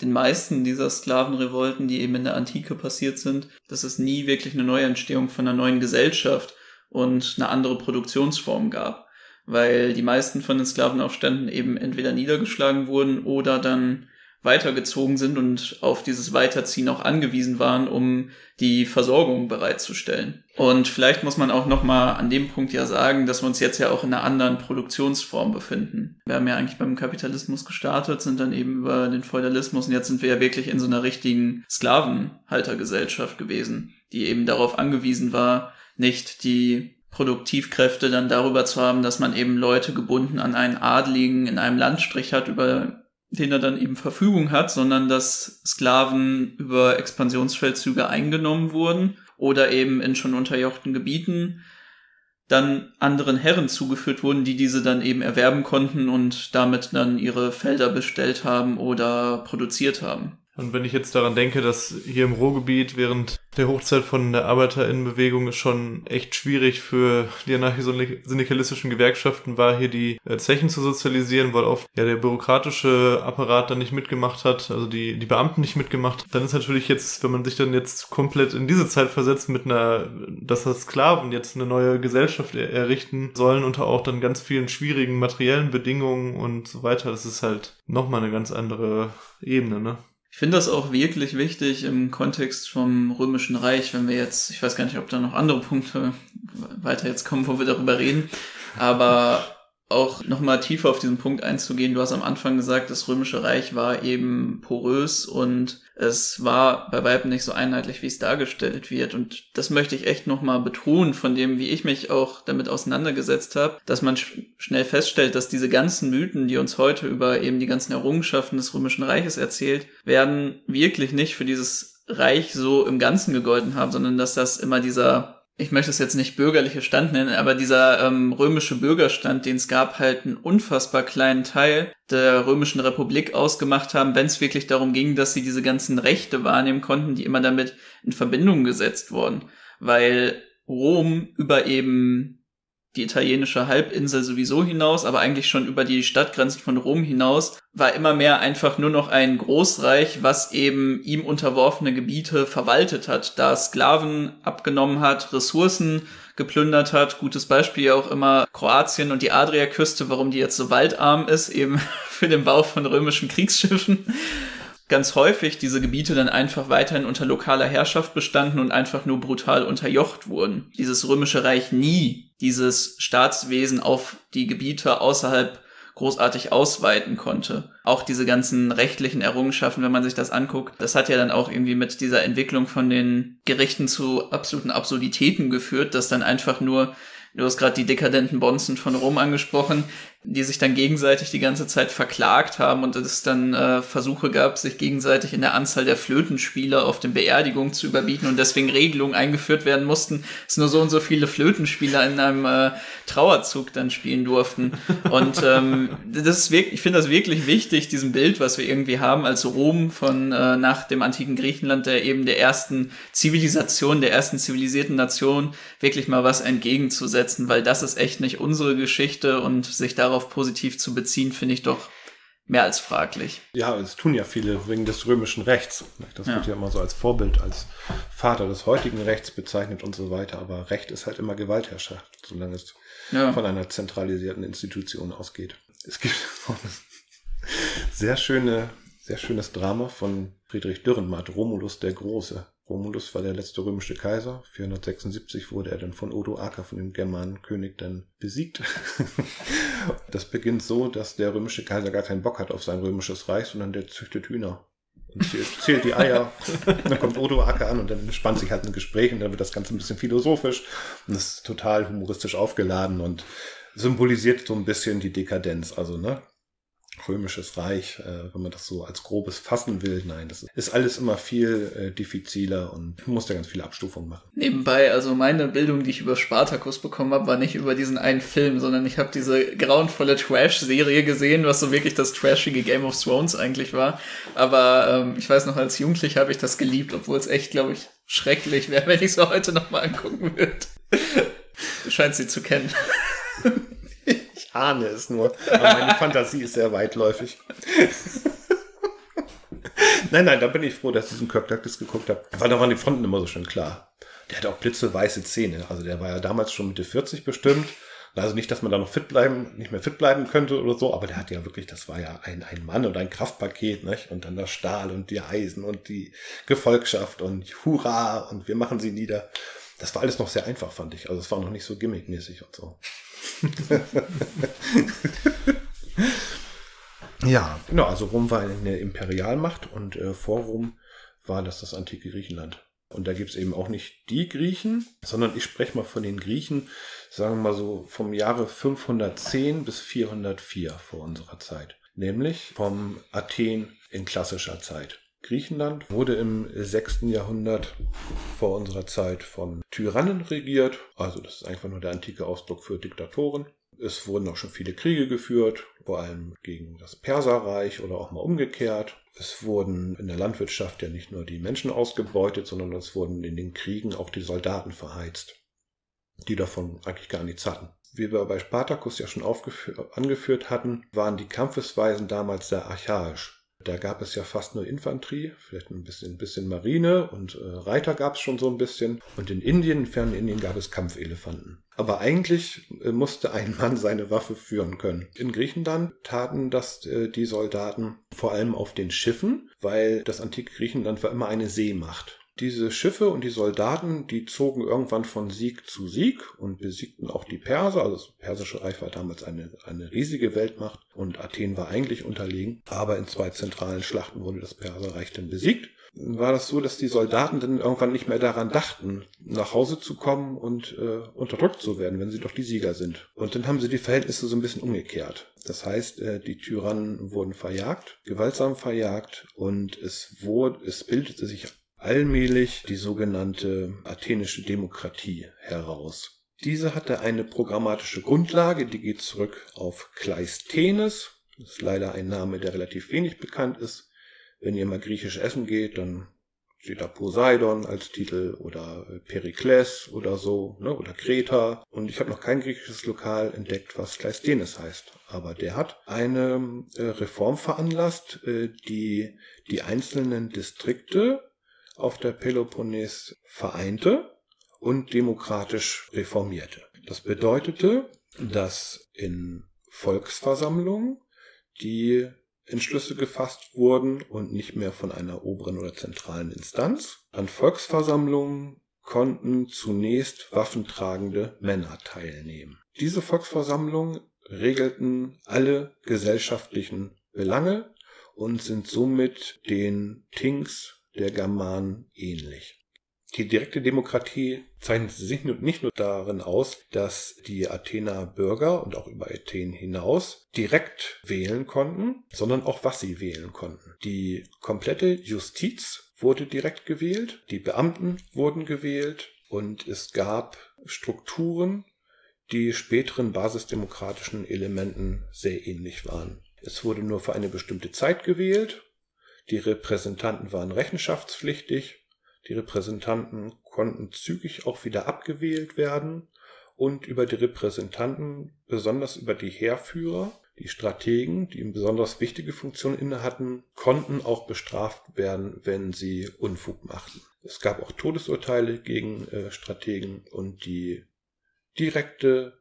Speaker 3: den meisten dieser Sklavenrevolten, die eben in der Antike passiert sind, dass es nie wirklich eine neue Entstehung von einer neuen Gesellschaft und eine andere Produktionsform gab. Weil die meisten von den Sklavenaufständen eben entweder niedergeschlagen wurden oder dann weitergezogen sind und auf dieses Weiterziehen auch angewiesen waren, um die Versorgung bereitzustellen. Und vielleicht muss man auch nochmal an dem Punkt ja sagen, dass wir uns jetzt ja auch in einer anderen Produktionsform befinden. Wir haben ja eigentlich beim Kapitalismus gestartet, sind dann eben über den Feudalismus und jetzt sind wir ja wirklich in so einer richtigen Sklavenhaltergesellschaft gewesen, die eben darauf angewiesen war, nicht die Produktivkräfte dann darüber zu haben, dass man eben Leute gebunden an einen Adligen in einem Landstrich hat, über den er dann eben Verfügung hat, sondern dass Sklaven über Expansionsfeldzüge eingenommen wurden oder eben in schon unterjochten Gebieten dann anderen Herren zugeführt wurden, die diese dann eben erwerben konnten und damit dann ihre Felder bestellt haben oder produziert haben.
Speaker 2: Und wenn ich jetzt daran denke, dass hier im Ruhrgebiet während der Hochzeit von der Arbeiterinnenbewegung es schon echt schwierig für die anarcho-syndikalistischen Gewerkschaften war, hier die äh, Zechen zu sozialisieren, weil oft ja der bürokratische Apparat dann nicht mitgemacht hat, also die, die Beamten nicht mitgemacht. Dann ist natürlich jetzt, wenn man sich dann jetzt komplett in diese Zeit versetzt mit einer, dass das Sklaven jetzt eine neue Gesellschaft er errichten sollen unter auch dann ganz vielen schwierigen materiellen Bedingungen und so weiter, das ist halt nochmal eine ganz andere Ebene, ne?
Speaker 3: Ich finde das auch wirklich wichtig im Kontext vom Römischen Reich, wenn wir jetzt, ich weiß gar nicht, ob da noch andere Punkte weiter jetzt kommen, wo wir darüber reden, aber auch nochmal tiefer auf diesen Punkt einzugehen. Du hast am Anfang gesagt, das Römische Reich war eben porös und es war bei weitem nicht so einheitlich, wie es dargestellt wird. Und das möchte ich echt nochmal betonen, von dem, wie ich mich auch damit auseinandergesetzt habe, dass man sch schnell feststellt, dass diese ganzen Mythen, die uns heute über eben die ganzen Errungenschaften des Römischen Reiches erzählt, werden wirklich nicht für dieses Reich so im Ganzen gegolten haben, sondern dass das immer dieser ich möchte es jetzt nicht bürgerliche Stand nennen, aber dieser ähm, römische Bürgerstand, den es gab, halt einen unfassbar kleinen Teil der römischen Republik ausgemacht haben, wenn es wirklich darum ging, dass sie diese ganzen Rechte wahrnehmen konnten, die immer damit in Verbindung gesetzt wurden. Weil Rom über eben die italienische Halbinsel sowieso hinaus, aber eigentlich schon über die Stadtgrenzen von Rom hinaus, war immer mehr einfach nur noch ein Großreich, was eben ihm unterworfene Gebiete verwaltet hat, da Sklaven abgenommen hat, Ressourcen geplündert hat. Gutes Beispiel auch immer Kroatien und die Adriaküste, warum die jetzt so waldarm ist, eben für den Bau von römischen Kriegsschiffen ganz häufig diese Gebiete dann einfach weiterhin unter lokaler Herrschaft bestanden und einfach nur brutal unterjocht wurden. Dieses römische Reich nie dieses Staatswesen auf die Gebiete außerhalb großartig ausweiten konnte. Auch diese ganzen rechtlichen Errungenschaften, wenn man sich das anguckt, das hat ja dann auch irgendwie mit dieser Entwicklung von den Gerichten zu absoluten Absurditäten geführt, dass dann einfach nur Du hast gerade die dekadenten Bonzen von Rom angesprochen, die sich dann gegenseitig die ganze Zeit verklagt haben und es dann äh, Versuche gab, sich gegenseitig in der Anzahl der Flötenspieler auf den Beerdigungen zu überbieten und deswegen Regelungen eingeführt werden mussten, dass nur so und so viele Flötenspieler in einem äh, Trauerzug dann spielen durften. Und ähm, das ist wirklich, ich finde das wirklich wichtig, diesem Bild, was wir irgendwie haben als Rom von äh, nach dem antiken Griechenland, der eben der ersten Zivilisation, der ersten zivilisierten Nation, wirklich mal was entgegenzusetzen, weil das ist echt nicht unsere Geschichte und sich darauf darauf positiv zu beziehen, finde ich doch mehr als fraglich.
Speaker 1: Ja, es tun ja viele wegen des römischen Rechts. Das ja. wird ja immer so als Vorbild, als Vater des heutigen Rechts bezeichnet und so weiter. Aber Recht ist halt immer Gewaltherrschaft, solange es ja. von einer zentralisierten Institution ausgeht. Es gibt auch ein sehr schöne, sehr schönes Drama von Friedrich Dürrenmatt, Romulus der Große. Romulus war der letzte römische Kaiser. 476 wurde er dann von Odo Aker, von dem Germanenkönig, dann besiegt. das beginnt so, dass der römische Kaiser gar keinen Bock hat auf sein römisches Reich, sondern der züchtet Hühner und zählt, zählt die Eier. dann kommt Odo Aker an und dann spannt sich halt ein Gespräch und dann wird das Ganze ein bisschen philosophisch und das ist total humoristisch aufgeladen und symbolisiert so ein bisschen die Dekadenz. Also, ne? Römisches Reich, äh, wenn man das so als grobes fassen will. Nein, das ist alles immer viel äh, diffiziler und muss da ganz viele Abstufungen machen.
Speaker 3: Nebenbei, also meine Bildung, die ich über Spartacus bekommen habe, war nicht über diesen einen Film, sondern ich habe diese grauenvolle Trash-Serie gesehen, was so wirklich das trashige Game of Thrones eigentlich war. Aber ähm, ich weiß noch, als Jugendlicher habe ich das geliebt, obwohl es echt, glaube ich, schrecklich wäre, wenn ich es heute nochmal angucken würde. du scheinst sie zu kennen.
Speaker 1: ahne es nur. Aber meine Fantasie ist sehr weitläufig. Nein, nein, da bin ich froh, dass ich diesen Kirk Douglas geguckt habe, weil da waren die Fronten immer so schön klar. Der hatte auch blitzeweiße Zähne. Also der war ja damals schon Mitte 40 bestimmt. Also nicht, dass man da noch fit bleiben, nicht mehr fit bleiben könnte oder so, aber der hat ja wirklich, das war ja ein, ein Mann und ein Kraftpaket, nicht? Und dann das Stahl und die Eisen und die Gefolgschaft und Hurra und wir machen sie nieder. Das war alles noch sehr einfach, fand ich. Also es war noch nicht so gimmickmäßig und so. ja, genau, also Rom war eine Imperialmacht und äh, vor Rom war das das antike Griechenland. Und da gibt's eben auch nicht die Griechen, sondern ich spreche mal von den Griechen, sagen wir mal so vom Jahre 510 bis 404 vor unserer Zeit. Nämlich vom Athen in klassischer Zeit. Griechenland wurde im 6. Jahrhundert vor unserer Zeit von Tyrannen regiert. Also das ist einfach nur der antike Ausdruck für Diktatoren. Es wurden auch schon viele Kriege geführt, vor allem gegen das Perserreich oder auch mal umgekehrt. Es wurden in der Landwirtschaft ja nicht nur die Menschen ausgebeutet, sondern es wurden in den Kriegen auch die Soldaten verheizt, die davon eigentlich gar nichts hatten. Wie wir bei Spartacus ja schon angeführt hatten, waren die Kampfesweisen damals sehr archaisch. Da gab es ja fast nur Infanterie, vielleicht ein bisschen, ein bisschen Marine und äh, Reiter gab es schon so ein bisschen. Und in Indien, in fernen Indien, gab es Kampfelefanten. Aber eigentlich äh, musste ein Mann seine Waffe führen können. In Griechenland taten das äh, die Soldaten vor allem auf den Schiffen, weil das antike Griechenland war immer eine Seemacht. Diese Schiffe und die Soldaten, die zogen irgendwann von Sieg zu Sieg und besiegten auch die Perser. Also das Persische Reich war damals eine, eine riesige Weltmacht und Athen war eigentlich unterlegen. Aber in zwei zentralen Schlachten wurde das Perserreich dann besiegt. War das so, dass die Soldaten dann irgendwann nicht mehr daran dachten, nach Hause zu kommen und äh, unterdrückt zu werden, wenn sie doch die Sieger sind. Und dann haben sie die Verhältnisse so ein bisschen umgekehrt. Das heißt, äh, die Tyrannen wurden verjagt, gewaltsam verjagt und es wurde, es bildete sich allmählich die sogenannte athenische Demokratie heraus. Diese hatte eine programmatische Grundlage, die geht zurück auf Kleisthenes. Das ist leider ein Name, der relativ wenig bekannt ist. Wenn ihr mal griechisch essen geht, dann steht da Poseidon als Titel oder Perikles oder so, ne, oder Kreta. Und ich habe noch kein griechisches Lokal entdeckt, was Kleisthenes heißt. Aber der hat eine äh, Reform veranlasst, äh, die die einzelnen Distrikte auf der Peloponnes vereinte und demokratisch reformierte. Das bedeutete, dass in Volksversammlungen die Entschlüsse gefasst wurden und nicht mehr von einer oberen oder zentralen Instanz. An Volksversammlungen konnten zunächst waffentragende Männer teilnehmen. Diese Volksversammlungen regelten alle gesellschaftlichen Belange und sind somit den Tings der Germanen ähnlich. Die direkte Demokratie zeichnet sich nicht nur darin aus, dass die Athener Bürger und auch über Athen hinaus direkt wählen konnten, sondern auch was sie wählen konnten. Die komplette Justiz wurde direkt gewählt, die Beamten wurden gewählt und es gab Strukturen, die späteren basisdemokratischen Elementen sehr ähnlich waren. Es wurde nur für eine bestimmte Zeit gewählt die Repräsentanten waren rechenschaftspflichtig. Die Repräsentanten konnten zügig auch wieder abgewählt werden und über die Repräsentanten, besonders über die Heerführer, die Strategen, die eine besonders wichtige Funktion inne hatten, konnten auch bestraft werden, wenn sie Unfug machten. Es gab auch Todesurteile gegen äh, Strategen und die direkte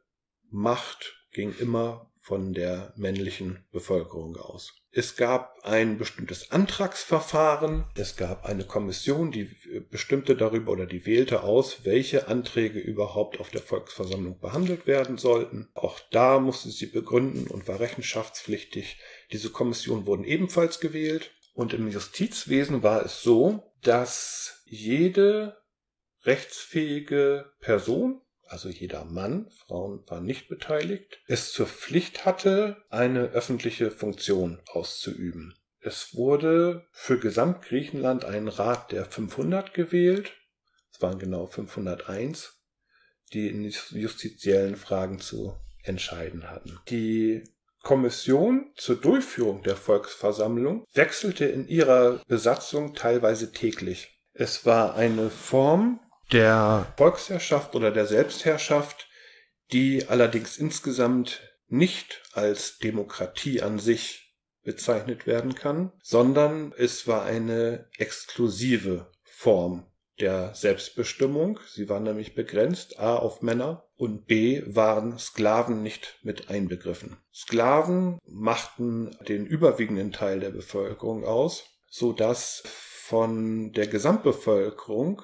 Speaker 1: Macht ging immer von der männlichen Bevölkerung aus. Es gab ein bestimmtes Antragsverfahren. Es gab eine Kommission, die bestimmte darüber oder die wählte aus, welche Anträge überhaupt auf der Volksversammlung behandelt werden sollten. Auch da musste sie begründen und war rechenschaftspflichtig. Diese Kommission wurden ebenfalls gewählt. Und im Justizwesen war es so, dass jede rechtsfähige Person also jeder Mann, Frauen waren nicht beteiligt, es zur Pflicht hatte, eine öffentliche Funktion auszuüben. Es wurde für Gesamtgriechenland ein Rat der 500 gewählt, es waren genau 501, die in justiziellen Fragen zu entscheiden hatten. Die Kommission zur Durchführung der Volksversammlung wechselte in ihrer Besatzung teilweise täglich. Es war eine Form der Volksherrschaft oder der Selbstherrschaft, die allerdings insgesamt nicht als Demokratie an sich bezeichnet werden kann, sondern es war eine exklusive Form der Selbstbestimmung. Sie war nämlich begrenzt a auf Männer und b waren Sklaven nicht mit einbegriffen. Sklaven machten den überwiegenden Teil der Bevölkerung aus, so dass von der Gesamtbevölkerung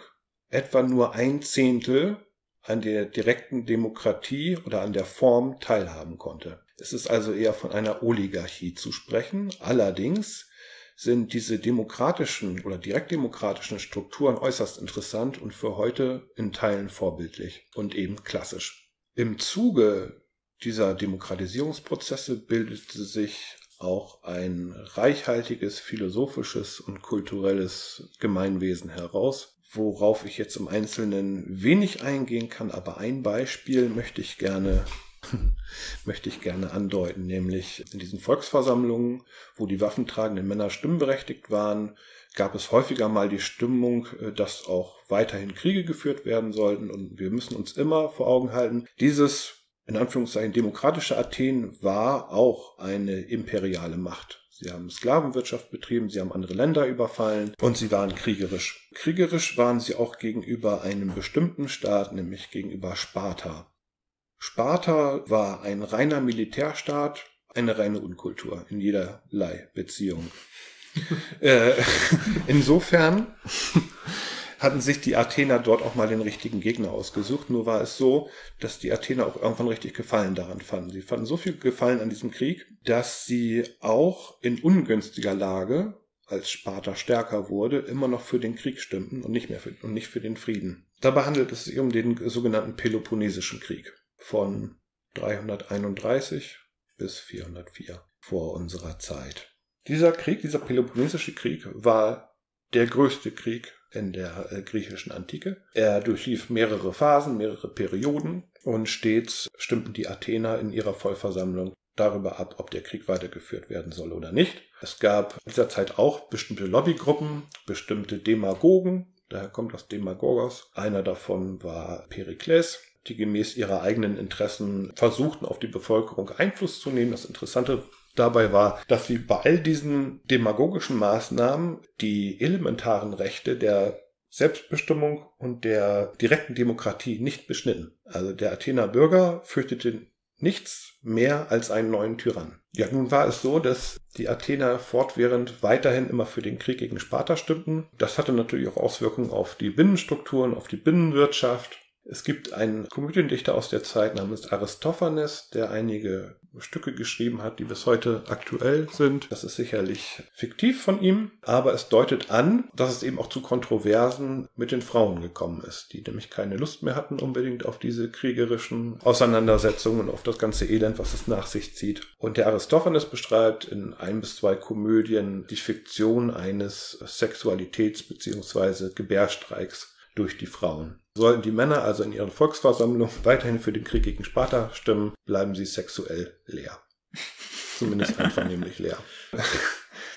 Speaker 1: etwa nur ein Zehntel an der direkten Demokratie oder an der Form teilhaben konnte. Es ist also eher von einer Oligarchie zu sprechen. Allerdings sind diese demokratischen oder direktdemokratischen Strukturen äußerst interessant und für heute in Teilen vorbildlich und eben klassisch. Im Zuge dieser Demokratisierungsprozesse bildete sich auch ein reichhaltiges philosophisches und kulturelles Gemeinwesen heraus, worauf ich jetzt im Einzelnen wenig eingehen kann, aber ein Beispiel möchte ich gerne möchte ich gerne andeuten, nämlich in diesen Volksversammlungen, wo die waffentragenden Männer stimmberechtigt waren, gab es häufiger mal die Stimmung, äh, dass auch weiterhin Kriege geführt werden sollten und wir müssen uns immer vor Augen halten, dieses in Anführungszeichen demokratische Athen war auch eine imperiale Macht. Sie haben Sklavenwirtschaft betrieben, sie haben andere Länder überfallen und sie waren kriegerisch. Kriegerisch waren sie auch gegenüber einem bestimmten Staat, nämlich gegenüber Sparta. Sparta war ein reiner Militärstaat, eine reine Unkultur in jederlei Beziehung. äh, insofern hatten sich die Athener dort auch mal den richtigen Gegner ausgesucht. Nur war es so, dass die Athener auch irgendwann richtig Gefallen daran fanden. Sie fanden so viel Gefallen an diesem Krieg, dass sie auch in ungünstiger Lage, als Sparta stärker wurde, immer noch für den Krieg stimmten und nicht mehr für, und nicht für den Frieden. Dabei handelt es sich um den sogenannten Peloponnesischen Krieg von 331 bis 404 vor unserer Zeit. Dieser Krieg, dieser Peloponnesische Krieg, war der größte Krieg in der äh, griechischen Antike. Er durchlief mehrere Phasen, mehrere Perioden und stets stimmten die Athener in ihrer Vollversammlung darüber ab, ob der Krieg weitergeführt werden soll oder nicht. Es gab in dieser Zeit auch bestimmte Lobbygruppen, bestimmte Demagogen, daher kommt das Demagogos. Einer davon war Perikles, die gemäß ihrer eigenen Interessen versuchten, auf die Bevölkerung Einfluss zu nehmen. Das Interessante dabei war, dass sie bei all diesen demagogischen Maßnahmen die elementaren Rechte der Selbstbestimmung und der direkten Demokratie nicht beschnitten. Also der Athener Bürger fürchtete nichts mehr als einen neuen Tyrann. Ja, nun war es so, dass die Athener fortwährend weiterhin immer für den Krieg gegen Sparta stimmten. Das hatte natürlich auch Auswirkungen auf die Binnenstrukturen, auf die Binnenwirtschaft es gibt einen Komödiendichter aus der Zeit namens Aristophanes, der einige Stücke geschrieben hat, die bis heute aktuell sind. Das ist sicherlich fiktiv von ihm, aber es deutet an, dass es eben auch zu Kontroversen mit den Frauen gekommen ist, die nämlich keine Lust mehr hatten unbedingt auf diese kriegerischen Auseinandersetzungen und auf das ganze Elend, was es nach sich zieht. Und der Aristophanes beschreibt in ein bis zwei Komödien die Fiktion eines Sexualitäts- bzw. Gebärstreiks durch die Frauen. Sollten die Männer also in ihren Volksversammlungen weiterhin für den Krieg gegen Sparta stimmen, bleiben sie sexuell leer. Zumindest einvernehmlich leer.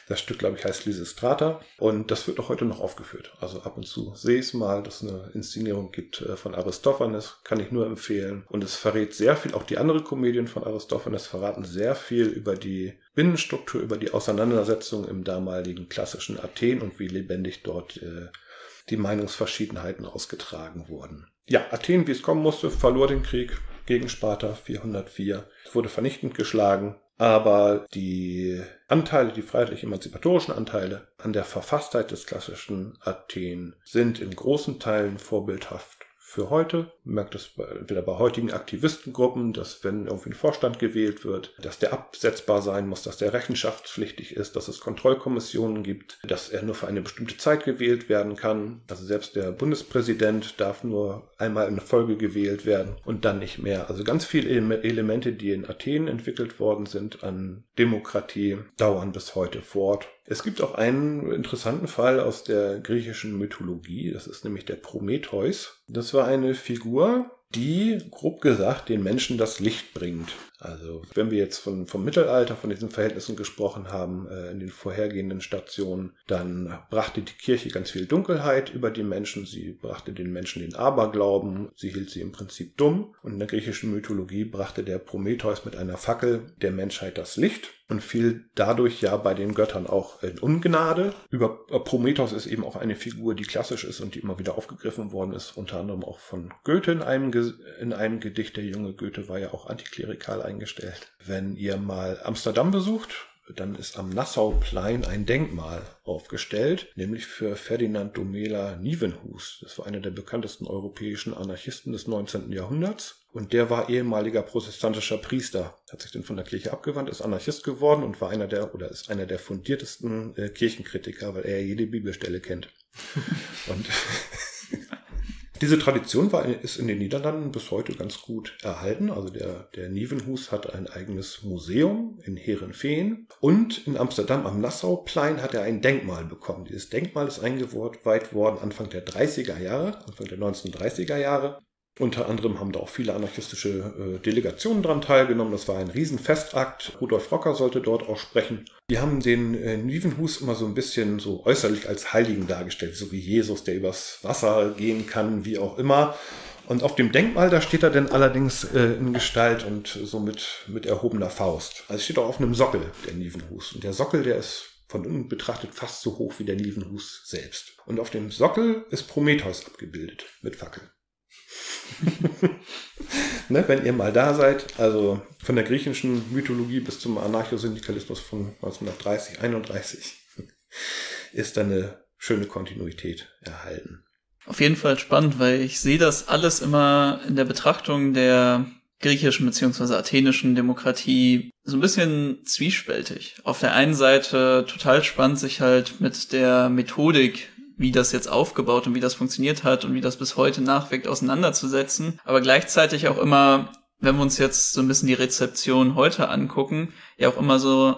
Speaker 1: Das Stück, glaube ich, heißt Lysistrata und das wird auch heute noch aufgeführt. Also ab und zu sehe ich es mal, dass es eine Inszenierung gibt äh, von Aristophanes, kann ich nur empfehlen. Und es verrät sehr viel, auch die anderen Komödien von Aristophanes verraten sehr viel über die Binnenstruktur, über die Auseinandersetzung im damaligen klassischen Athen und wie lebendig dort äh, die Meinungsverschiedenheiten ausgetragen wurden. Ja, Athen, wie es kommen musste, verlor den Krieg gegen Sparta 404, wurde vernichtend geschlagen, aber die Anteile, die freiheitlich-emanzipatorischen Anteile an der Verfasstheit des klassischen Athen sind in großen Teilen vorbildhaft für heute. Man merkt es entweder bei heutigen Aktivistengruppen, dass wenn irgendwie ein Vorstand gewählt wird, dass der absetzbar sein muss, dass der rechenschaftspflichtig ist, dass es Kontrollkommissionen gibt, dass er nur für eine bestimmte Zeit gewählt werden kann. Also selbst der Bundespräsident darf nur einmal in Folge gewählt werden und dann nicht mehr. Also ganz viele Elemente, die in Athen entwickelt worden sind an Demokratie, dauern bis heute fort. Es gibt auch einen interessanten Fall aus der griechischen Mythologie, das ist nämlich der Prometheus. Das war eine Figur, die, grob gesagt, den Menschen das Licht bringt. Also wenn wir jetzt von, vom Mittelalter, von diesen Verhältnissen gesprochen haben, äh, in den vorhergehenden Stationen, dann brachte die Kirche ganz viel Dunkelheit über die Menschen, sie brachte den Menschen den Aberglauben, sie hielt sie im Prinzip dumm und in der griechischen Mythologie brachte der Prometheus mit einer Fackel der Menschheit das Licht und fiel dadurch ja bei den Göttern auch in Ungnade. Über äh, Prometheus ist eben auch eine Figur, die klassisch ist und die immer wieder aufgegriffen worden ist, unter anderem auch von Goethe in einem, in einem Gedicht. Der junge Goethe war ja auch antiklerikal eingestellt. Wenn ihr mal Amsterdam besucht, dann ist am Nassauplein ein Denkmal aufgestellt, nämlich für Ferdinand Domela Nieuwenhuis. Das war einer der bekanntesten europäischen Anarchisten des 19. Jahrhunderts. Und der war ehemaliger protestantischer Priester, hat sich dann von der Kirche abgewandt, ist Anarchist geworden und war einer der, oder ist einer der fundiertesten äh, Kirchenkritiker, weil er jede Bibelstelle kennt. und diese Tradition war, ist in den Niederlanden bis heute ganz gut erhalten. Also der, der Nievenhus hat ein eigenes Museum in Herenveen und in Amsterdam am Nassauplein hat er ein Denkmal bekommen. Dieses Denkmal ist eingeweiht worden Anfang der 30er Jahre, Anfang der 1930er Jahre. Unter anderem haben da auch viele anarchistische äh, Delegationen dran teilgenommen. Das war ein Riesenfestakt. Rudolf Rocker sollte dort auch sprechen. Die haben den äh, Nievenhus immer so ein bisschen so äußerlich als Heiligen dargestellt, so wie Jesus, der übers Wasser gehen kann, wie auch immer. Und auf dem Denkmal, da steht er dann allerdings äh, in Gestalt und so mit, mit erhobener Faust. Also steht auch auf einem Sockel, der Nievenhus. Und der Sockel, der ist von unten betrachtet fast so hoch wie der Nievenhus selbst. Und auf dem Sockel ist Prometheus abgebildet mit Fackeln. ne, wenn ihr mal da seid, also von der griechischen Mythologie bis zum Anarchosyndikalismus von 1930, 31, ist da eine schöne Kontinuität erhalten.
Speaker 3: Auf jeden Fall spannend, weil ich sehe das alles immer in der Betrachtung der griechischen bzw. athenischen Demokratie so ein bisschen zwiespältig. Auf der einen Seite total spannend, sich halt mit der Methodik wie das jetzt aufgebaut und wie das funktioniert hat und wie das bis heute nachwirkt, auseinanderzusetzen. Aber gleichzeitig auch immer, wenn wir uns jetzt so ein bisschen die Rezeption heute angucken, ja auch immer so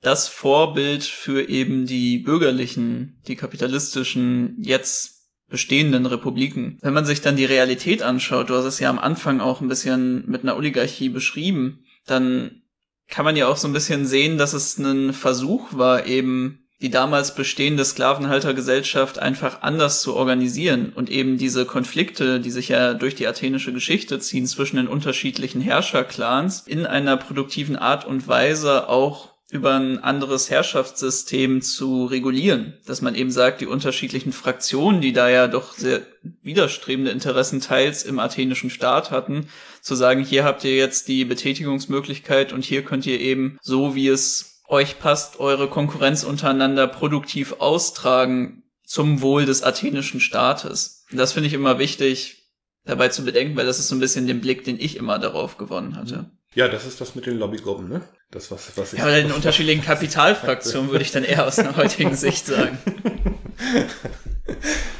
Speaker 3: das Vorbild für eben die bürgerlichen, die kapitalistischen, jetzt bestehenden Republiken. Wenn man sich dann die Realität anschaut, du hast es ja am Anfang auch ein bisschen mit einer Oligarchie beschrieben, dann kann man ja auch so ein bisschen sehen, dass es ein Versuch war, eben die damals bestehende Sklavenhaltergesellschaft einfach anders zu organisieren und eben diese Konflikte, die sich ja durch die athenische Geschichte ziehen zwischen den unterschiedlichen Herrscherclans, in einer produktiven Art und Weise auch über ein anderes Herrschaftssystem zu regulieren. Dass man eben sagt, die unterschiedlichen Fraktionen, die da ja doch sehr widerstrebende Interessen teils im athenischen Staat hatten, zu sagen, hier habt ihr jetzt die Betätigungsmöglichkeit und hier könnt ihr eben so, wie es euch passt, eure Konkurrenz untereinander produktiv austragen zum Wohl des athenischen Staates. Das finde ich immer wichtig, dabei zu bedenken, weil das ist so ein bisschen den Blick, den ich immer darauf gewonnen hatte.
Speaker 1: Ja, das ist das mit den Lobbygruppen, ne? Das, was, was
Speaker 3: ich. Ja, bei den unterschiedlichen Kapitalfraktionen würde ich dann eher aus einer heutigen Sicht sagen.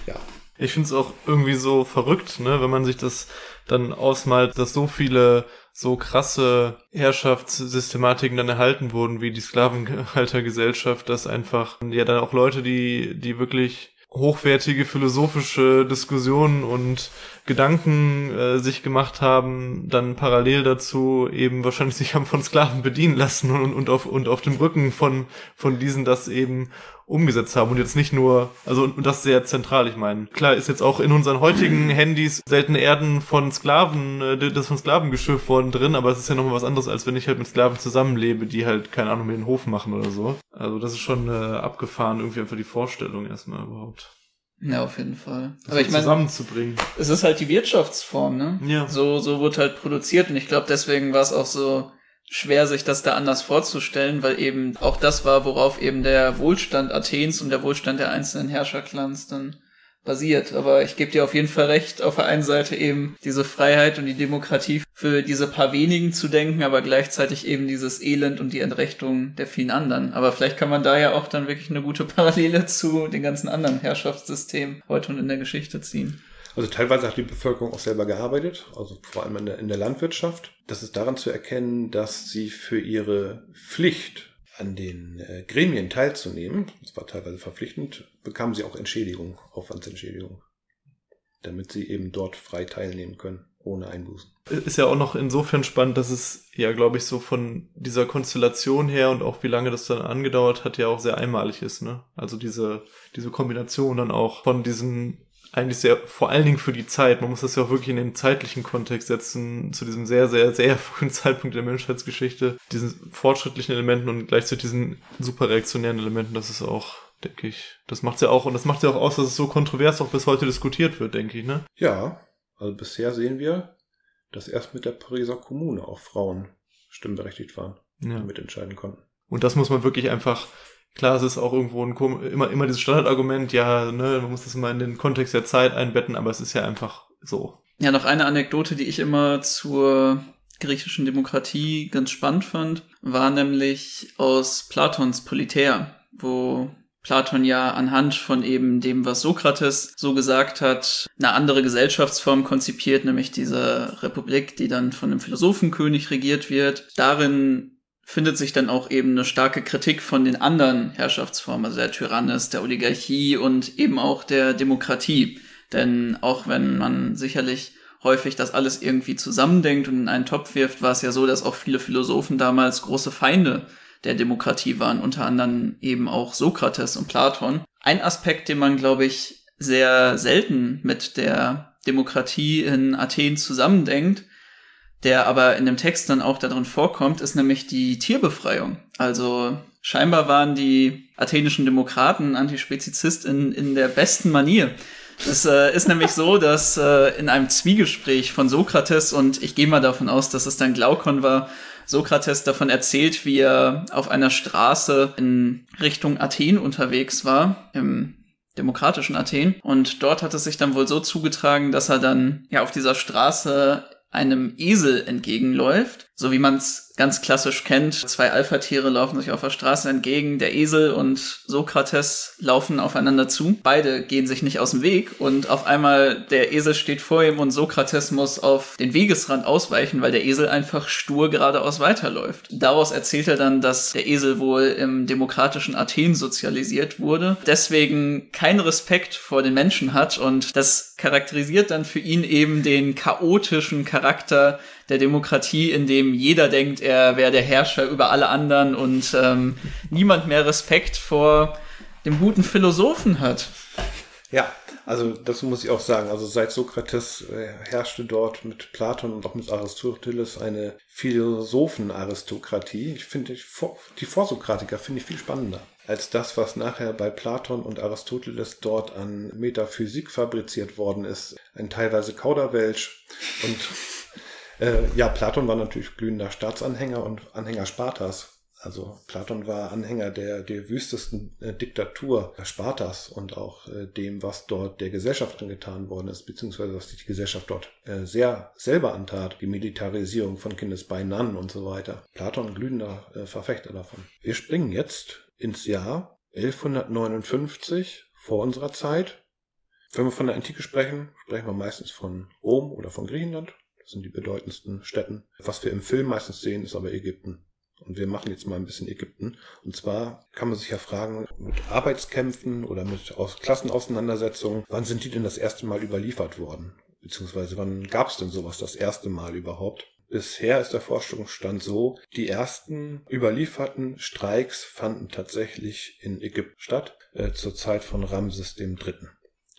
Speaker 2: ja. Ich finde es auch irgendwie so verrückt, ne, wenn man sich das dann ausmalt, dass so viele so krasse Herrschaftssystematiken dann erhalten wurden, wie die Sklavenhaltergesellschaft, dass einfach ja dann auch Leute, die, die wirklich hochwertige philosophische Diskussionen und Gedanken äh, sich gemacht haben, dann parallel dazu eben wahrscheinlich sich haben von Sklaven bedienen lassen und, und auf und auf dem Rücken von von diesen das eben umgesetzt haben und jetzt nicht nur, also und das sehr zentral, ich meine. Klar ist jetzt auch in unseren heutigen Handys seltene Erden von Sklaven, äh, das von Sklaven geschürft worden drin, aber es ist ja nochmal was anderes, als wenn ich halt mit Sklaven zusammenlebe, die halt, keine Ahnung, mir den Hof machen oder so. Also das ist schon äh, abgefahren, irgendwie einfach die Vorstellung erstmal überhaupt.
Speaker 3: Ja, auf jeden Fall.
Speaker 2: Das aber ich meine, zusammenzubringen.
Speaker 3: Es ist halt die Wirtschaftsform, ne?
Speaker 2: Ja.
Speaker 3: So, so wird halt produziert und ich glaube, deswegen war es auch so schwer, sich das da anders vorzustellen, weil eben auch das war, worauf eben der Wohlstand Athens und der Wohlstand der einzelnen Herrscherclans dann basiert. Aber ich gebe dir auf jeden Fall recht, auf der einen Seite eben diese Freiheit und die Demokratie für diese paar wenigen zu denken, aber gleichzeitig eben dieses Elend und die Entrechtung der vielen anderen. Aber vielleicht kann man da ja auch dann wirklich eine gute Parallele zu den ganzen anderen Herrschaftssystemen heute und in der Geschichte ziehen.
Speaker 1: Also teilweise hat die Bevölkerung auch selber gearbeitet, also vor allem in der, in der Landwirtschaft. Das ist daran zu erkennen, dass sie für ihre Pflicht an den äh, Gremien teilzunehmen, das war teilweise verpflichtend, bekamen sie auch Entschädigung, Aufwandsentschädigung. damit sie eben dort frei teilnehmen können, ohne Einbußen.
Speaker 2: Ist ja auch noch insofern spannend, dass es ja, glaube ich, so von dieser Konstellation her und auch wie lange das dann angedauert hat, ja auch sehr einmalig ist, ne? Also diese, diese Kombination dann auch von diesen eigentlich sehr, vor allen Dingen für die Zeit, man muss das ja auch wirklich in den zeitlichen Kontext setzen, zu diesem sehr, sehr, sehr frühen Zeitpunkt der Menschheitsgeschichte, diesen fortschrittlichen Elementen und gleichzeitig diesen super reaktionären Elementen, das ist auch, denke ich, das macht's ja auch, und das macht ja auch aus, dass es so kontrovers auch bis heute diskutiert wird, denke ich, ne?
Speaker 1: Ja, also bisher sehen wir, dass erst mit der Pariser Kommune auch Frauen stimmberechtigt waren, ja. mitentscheiden konnten.
Speaker 2: Und das muss man wirklich einfach Klar, es ist auch irgendwo ein, immer, immer dieses Standardargument, ja, ne, man muss das immer in den Kontext der Zeit einbetten, aber es ist ja einfach so.
Speaker 3: Ja, noch eine Anekdote, die ich immer zur griechischen Demokratie ganz spannend fand, war nämlich aus Platons Politär, wo Platon ja anhand von eben dem, was Sokrates so gesagt hat, eine andere Gesellschaftsform konzipiert, nämlich diese Republik, die dann von einem Philosophenkönig regiert wird. Darin findet sich dann auch eben eine starke Kritik von den anderen Herrschaftsformen, also der Tyrannis, der Oligarchie und eben auch der Demokratie. Denn auch wenn man sicherlich häufig das alles irgendwie zusammendenkt und in einen Topf wirft, war es ja so, dass auch viele Philosophen damals große Feinde der Demokratie waren, unter anderem eben auch Sokrates und Platon. Ein Aspekt, den man, glaube ich, sehr selten mit der Demokratie in Athen zusammendenkt, der aber in dem Text dann auch darin vorkommt, ist nämlich die Tierbefreiung. Also scheinbar waren die athenischen Demokraten Antispezizist in, in der besten Manier. Es äh, ist nämlich so, dass äh, in einem Zwiegespräch von Sokrates, und ich gehe mal davon aus, dass es dann Glaukon war, Sokrates davon erzählt, wie er auf einer Straße in Richtung Athen unterwegs war, im demokratischen Athen. Und dort hat es sich dann wohl so zugetragen, dass er dann ja auf dieser Straße einem Esel entgegenläuft, so wie man es ganz klassisch kennt. Zwei Alpha-Tiere laufen sich auf der Straße entgegen, der Esel und Sokrates laufen aufeinander zu. Beide gehen sich nicht aus dem Weg und auf einmal der Esel steht vor ihm und Sokrates muss auf den Wegesrand ausweichen, weil der Esel einfach stur geradeaus weiterläuft. Daraus erzählt er dann, dass der Esel wohl im demokratischen Athen sozialisiert wurde, deswegen keinen Respekt vor den Menschen hat und das charakterisiert dann für ihn eben den chaotischen Charakter der Demokratie, in dem jeder denkt, er wäre der Herrscher über alle anderen und ähm, niemand mehr Respekt vor dem guten Philosophen hat.
Speaker 1: Ja, also das muss ich auch sagen. Also seit Sokrates äh, herrschte dort mit Platon und auch mit Aristoteles eine Philosophenaristokratie. Ich finde die, Vorsokratiker finde ich viel spannender als das, was nachher bei Platon und Aristoteles dort an Metaphysik fabriziert worden ist. Ein teilweise Kauderwelsch und äh, ja, Platon war natürlich glühender Staatsanhänger und Anhänger Spartas. Also Platon war Anhänger der, der wüstesten äh, Diktatur Spartas und auch äh, dem, was dort der Gesellschaft angetan worden ist, beziehungsweise was die Gesellschaft dort äh, sehr selber antat, die Militarisierung von Kindesbeinen und so weiter. Platon glühender äh, Verfechter davon. Wir springen jetzt ins Jahr 1159 vor unserer Zeit. Wenn wir von der Antike sprechen, sprechen wir meistens von Rom oder von Griechenland sind die bedeutendsten Städten. Was wir im Film meistens sehen, ist aber Ägypten. Und wir machen jetzt mal ein bisschen Ägypten. Und zwar kann man sich ja fragen, mit Arbeitskämpfen oder mit Klassenauseinandersetzungen, wann sind die denn das erste Mal überliefert worden? Beziehungsweise wann gab es denn sowas das erste Mal überhaupt? Bisher ist der Forschungsstand so, die ersten überlieferten Streiks fanden tatsächlich in Ägypten statt, äh, zur Zeit von Ramses III.,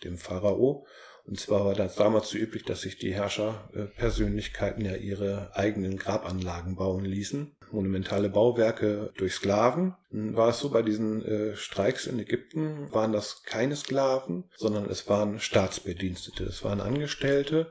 Speaker 1: dem Pharao. Und zwar war das damals so üblich, dass sich die Herrscherpersönlichkeiten ja ihre eigenen Grabanlagen bauen ließen. Monumentale Bauwerke durch Sklaven. War es so, bei diesen äh, Streiks in Ägypten waren das keine Sklaven, sondern es waren Staatsbedienstete. Es waren Angestellte,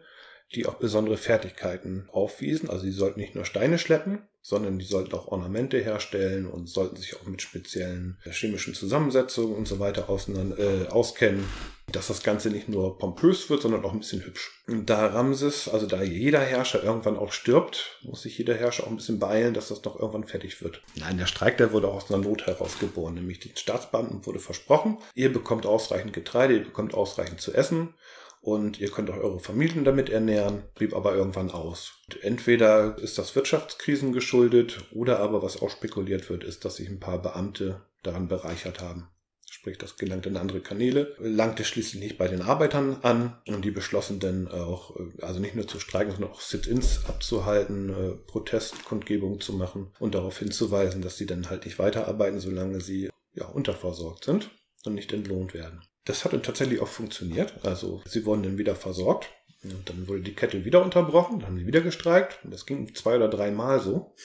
Speaker 1: die auch besondere Fertigkeiten aufwiesen. Also sie sollten nicht nur Steine schleppen, sondern die sollten auch Ornamente herstellen und sollten sich auch mit speziellen chemischen Zusammensetzungen und so weiter äh, auskennen, dass das Ganze nicht nur pompös wird, sondern auch ein bisschen hübsch. Und da Ramses, also da jeder Herrscher irgendwann auch stirbt, muss sich jeder Herrscher auch ein bisschen beeilen, dass das noch irgendwann fertig wird. Nein, der Streik, der wurde auch aus einer Not herausgeboren, nämlich den Staatsbeamten wurde versprochen, ihr bekommt ausreichend Getreide, ihr bekommt ausreichend zu essen und ihr könnt auch eure Familien damit ernähren, blieb aber irgendwann aus. Und entweder ist das Wirtschaftskrisen geschuldet oder aber was auch spekuliert wird, ist, dass sich ein paar Beamte daran bereichert haben. sprich das gelangt in andere Kanäle, langte schließlich nicht bei den Arbeitern an und die beschlossen dann auch, äh, also nicht nur zu streiken, sondern auch Sit-ins abzuhalten, äh, Protestkundgebungen zu machen und darauf hinzuweisen, dass sie dann halt nicht weiterarbeiten, solange sie ja unterversorgt sind und nicht entlohnt werden. Das hat dann tatsächlich auch funktioniert. Also sie wurden dann wieder versorgt. Und dann wurde die Kette wieder unterbrochen, dann haben sie wieder gestreikt. Und das ging zwei oder dreimal so.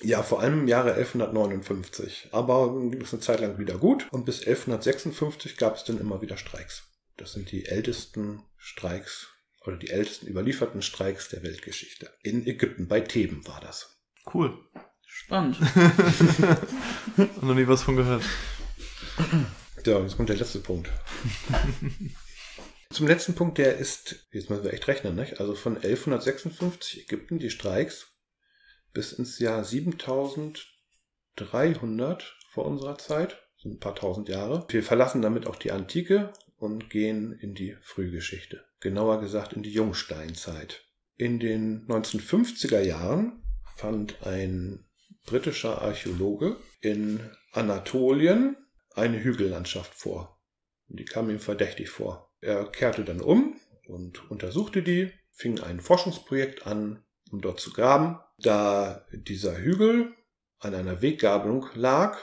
Speaker 1: Ja, vor allem im Jahre 1159. Aber ging es eine Zeit lang wieder gut. Und bis 1156 gab es dann immer wieder Streiks. Das sind die ältesten Streiks oder die ältesten überlieferten Streiks der Weltgeschichte. In Ägypten, bei Theben war das.
Speaker 2: Cool.
Speaker 3: Spannend.
Speaker 2: Noch nie was von gehört.
Speaker 1: Ja, jetzt kommt der letzte Punkt. Zum letzten Punkt, der ist, jetzt müssen wir echt rechnen, nicht? Also von 1156 Ägypten die Streiks bis ins Jahr 7300 vor unserer Zeit, sind ein paar tausend Jahre. Wir verlassen damit auch die Antike und gehen in die Frühgeschichte. Genauer gesagt in die Jungsteinzeit. In den 1950er Jahren fand ein britischer Archäologe in Anatolien eine Hügellandschaft vor. Die kam ihm verdächtig vor. Er kehrte dann um und untersuchte die, fing ein Forschungsprojekt an, um dort zu graben. Da dieser Hügel an einer Weggabelung lag,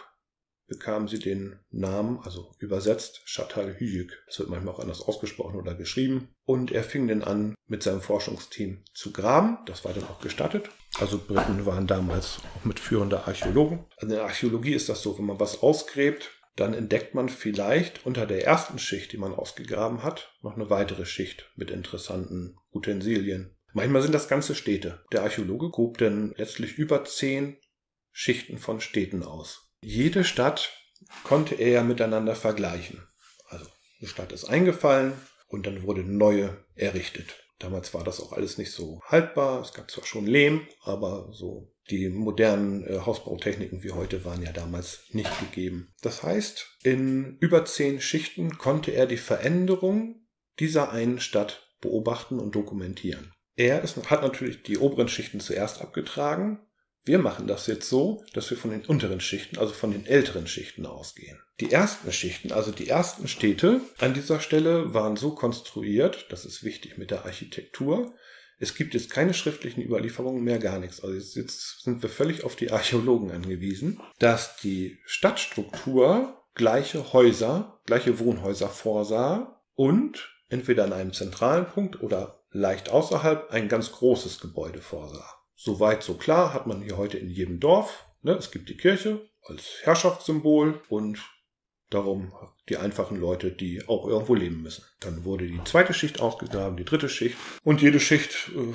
Speaker 1: bekam sie den Namen, also übersetzt Chatal Hüyük. Das wird manchmal auch anders ausgesprochen oder geschrieben. Und er fing dann an, mit seinem Forschungsteam zu graben. Das war dann auch gestattet. Also Briten waren damals auch mitführende Archäologen. Also in der Archäologie ist das so, wenn man was ausgräbt, dann entdeckt man vielleicht unter der ersten Schicht, die man ausgegraben hat, noch eine weitere Schicht mit interessanten Utensilien. Manchmal sind das ganze Städte. Der Archäologe grub dann letztlich über zehn Schichten von Städten aus. Jede Stadt konnte er miteinander vergleichen. Also eine Stadt ist eingefallen und dann wurde neue errichtet. Damals war das auch alles nicht so haltbar. Es gab zwar schon Lehm, aber so die modernen äh, Hausbautechniken wie heute waren ja damals nicht gegeben. Das heißt, in über zehn Schichten konnte er die Veränderung dieser einen Stadt beobachten und dokumentieren. Er ist, hat natürlich die oberen Schichten zuerst abgetragen. Wir machen das jetzt so, dass wir von den unteren Schichten, also von den älteren Schichten ausgehen. Die ersten Schichten, also die ersten Städte an dieser Stelle waren so konstruiert, das ist wichtig mit der Architektur, es gibt jetzt keine schriftlichen Überlieferungen mehr, gar nichts. Also jetzt sind wir völlig auf die Archäologen angewiesen, dass die Stadtstruktur gleiche Häuser, gleiche Wohnhäuser vorsah und entweder an einem zentralen Punkt oder leicht außerhalb ein ganz großes Gebäude vorsah. Soweit so klar hat man hier heute in jedem Dorf. Ne? Es gibt die Kirche als Herrschaftssymbol und darum die einfachen Leute, die auch irgendwo leben müssen. Dann wurde die zweite Schicht ausgegraben, die dritte Schicht. Und jede Schicht äh,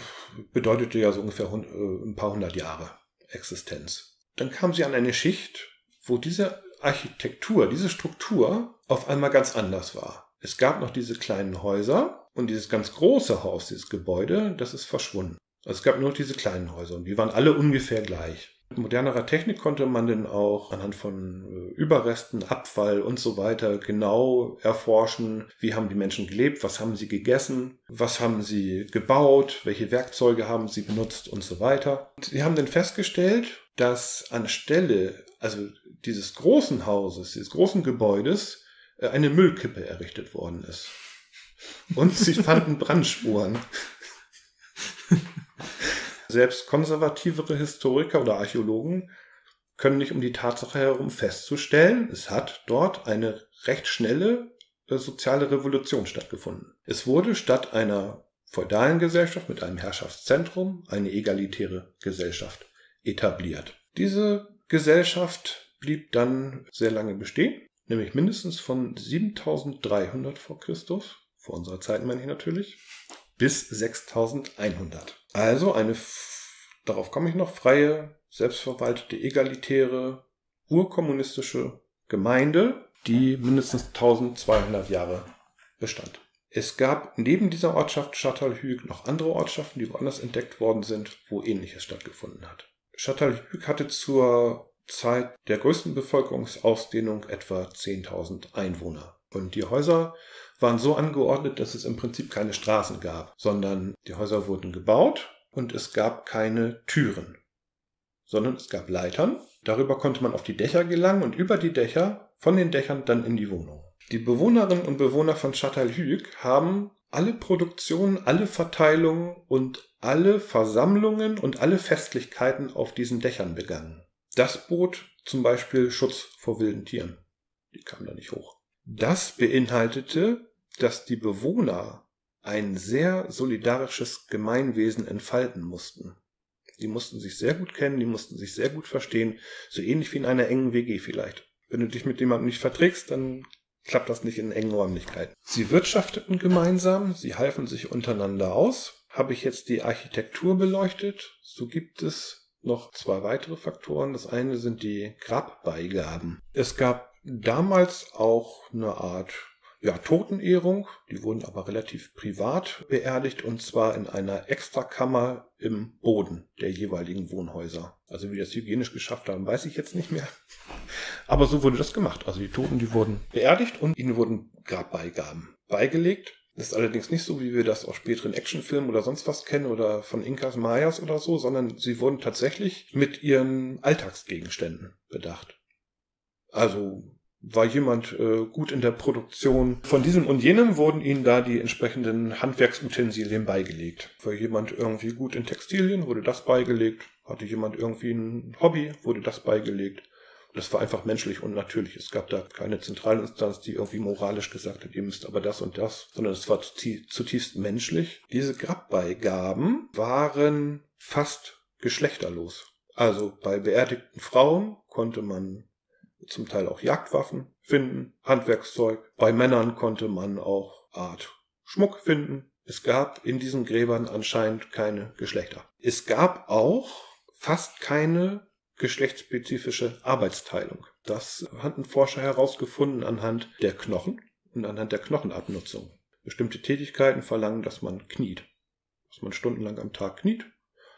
Speaker 1: bedeutete ja so ungefähr äh, ein paar hundert Jahre Existenz. Dann kam sie an eine Schicht, wo diese Architektur, diese Struktur auf einmal ganz anders war. Es gab noch diese kleinen Häuser und dieses ganz große Haus, dieses Gebäude, das ist verschwunden. Also es gab nur noch diese kleinen Häuser und die waren alle ungefähr gleich. Modernerer Technik konnte man denn auch anhand von äh, Überresten, Abfall und so weiter genau erforschen, wie haben die Menschen gelebt, was haben sie gegessen, was haben sie gebaut, welche Werkzeuge haben sie benutzt und so weiter. Und sie haben dann festgestellt, dass anstelle, also dieses großen Hauses, dieses großen Gebäudes, äh, eine Müllkippe errichtet worden ist. Und sie fanden Brandspuren. Selbst konservativere Historiker oder Archäologen können nicht um die Tatsache herum festzustellen, es hat dort eine recht schnelle äh, soziale Revolution stattgefunden. Es wurde statt einer feudalen Gesellschaft mit einem Herrschaftszentrum eine egalitäre Gesellschaft etabliert. Diese Gesellschaft blieb dann sehr lange bestehen, nämlich mindestens von 7300 vor Christus, vor unserer Zeit meine ich natürlich, bis 6100. Also eine, darauf komme ich noch, freie, selbstverwaltete, egalitäre, urkommunistische Gemeinde, die mindestens 1200 Jahre bestand. Es gab neben dieser Ortschaft Châtelhüg noch andere Ortschaften, die woanders entdeckt worden sind, wo ähnliches stattgefunden hat. Châtelhüg hatte zur Zeit der größten Bevölkerungsausdehnung etwa 10.000 Einwohner. Und die Häuser waren so angeordnet, dass es im Prinzip keine Straßen gab, sondern die Häuser wurden gebaut und es gab keine Türen, sondern es gab Leitern. Darüber konnte man auf die Dächer gelangen und über die Dächer von den Dächern dann in die Wohnung. Die Bewohnerinnen und Bewohner von Châtel-Hüg haben alle Produktionen, alle Verteilungen und alle Versammlungen und alle Festlichkeiten auf diesen Dächern begangen. Das bot zum Beispiel Schutz vor wilden Tieren. Die kamen da nicht hoch. Das beinhaltete, dass die Bewohner ein sehr solidarisches Gemeinwesen entfalten mussten. Die mussten sich sehr gut kennen, die mussten sich sehr gut verstehen, so ähnlich wie in einer engen WG vielleicht. Wenn du dich mit jemandem nicht verträgst, dann klappt das nicht in engen Räumlichkeiten. Sie wirtschafteten gemeinsam, sie halfen sich untereinander aus. Habe ich jetzt die Architektur beleuchtet, so gibt es noch zwei weitere Faktoren. Das eine sind die Grabbeigaben. Es gab damals auch eine Art ja, Totenehrung. Die wurden aber relativ privat beerdigt und zwar in einer Extrakammer im Boden der jeweiligen Wohnhäuser. Also wie das hygienisch geschafft haben, weiß ich jetzt nicht mehr. Aber so wurde das gemacht. Also die Toten, die wurden beerdigt und ihnen wurden Grabbeigaben beigelegt. Das ist allerdings nicht so, wie wir das aus späteren Actionfilmen oder sonst was kennen oder von Inkas Mayas oder so, sondern sie wurden tatsächlich mit ihren Alltagsgegenständen bedacht. Also war jemand äh, gut in der Produktion. Von diesem und jenem wurden ihnen da die entsprechenden Handwerksutensilien beigelegt. War jemand irgendwie gut in Textilien, wurde das beigelegt. Hatte jemand irgendwie ein Hobby, wurde das beigelegt. Das war einfach menschlich und natürlich. Es gab da keine Zentralinstanz, die irgendwie moralisch gesagt hat, ihr müsst aber das und das, sondern es war zutiefst menschlich. Diese Grabbeigaben waren fast geschlechterlos. Also bei beerdigten Frauen konnte man zum Teil auch Jagdwaffen finden, Handwerkszeug. Bei Männern konnte man auch Art Schmuck finden. Es gab in diesen Gräbern anscheinend keine Geschlechter. Es gab auch fast keine geschlechtsspezifische Arbeitsteilung. Das hatten Forscher herausgefunden anhand der Knochen und anhand der Knochenabnutzung. Bestimmte Tätigkeiten verlangen, dass man kniet. Dass man stundenlang am Tag kniet.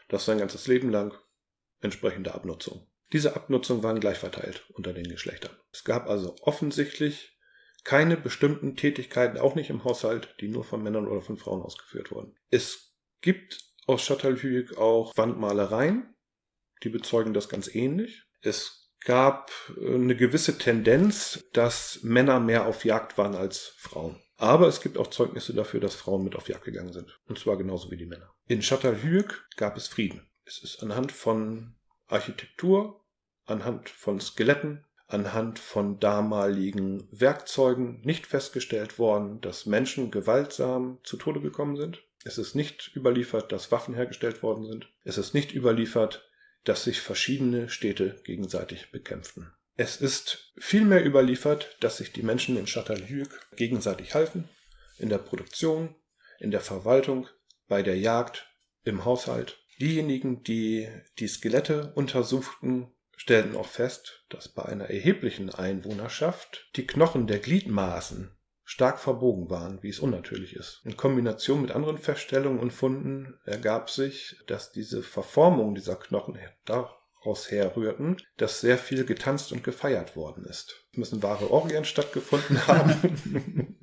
Speaker 1: Das sein ganzes Leben lang entsprechende Abnutzung. Diese Abnutzung waren gleich verteilt unter den Geschlechtern. Es gab also offensichtlich keine bestimmten Tätigkeiten, auch nicht im Haushalt, die nur von Männern oder von Frauen ausgeführt wurden. Es gibt aus Châtelhuyuk auch Wandmalereien, die bezeugen das ganz ähnlich. Es gab äh, eine gewisse Tendenz, dass Männer mehr auf Jagd waren als Frauen. Aber es gibt auch Zeugnisse dafür, dass Frauen mit auf Jagd gegangen sind. Und zwar genauso wie die Männer. In Châtelhuyuk gab es Frieden. Es ist anhand von Architektur, anhand von Skeletten, anhand von damaligen Werkzeugen nicht festgestellt worden, dass Menschen gewaltsam zu Tode gekommen sind. Es ist nicht überliefert, dass Waffen hergestellt worden sind. Es ist nicht überliefert, dass sich verschiedene Städte gegenseitig bekämpften. Es ist vielmehr überliefert, dass sich die Menschen in Châtellerault gegenseitig halfen, in der Produktion, in der Verwaltung, bei der Jagd, im Haushalt. Diejenigen, die die Skelette untersuchten, stellten auch fest, dass bei einer erheblichen Einwohnerschaft die Knochen der Gliedmaßen stark verbogen waren, wie es unnatürlich ist. In Kombination mit anderen Feststellungen und Funden ergab sich, dass diese Verformung dieser Knochen daraus herrührten, dass sehr viel getanzt und gefeiert worden ist. Es müssen wahre Orgien stattgefunden haben.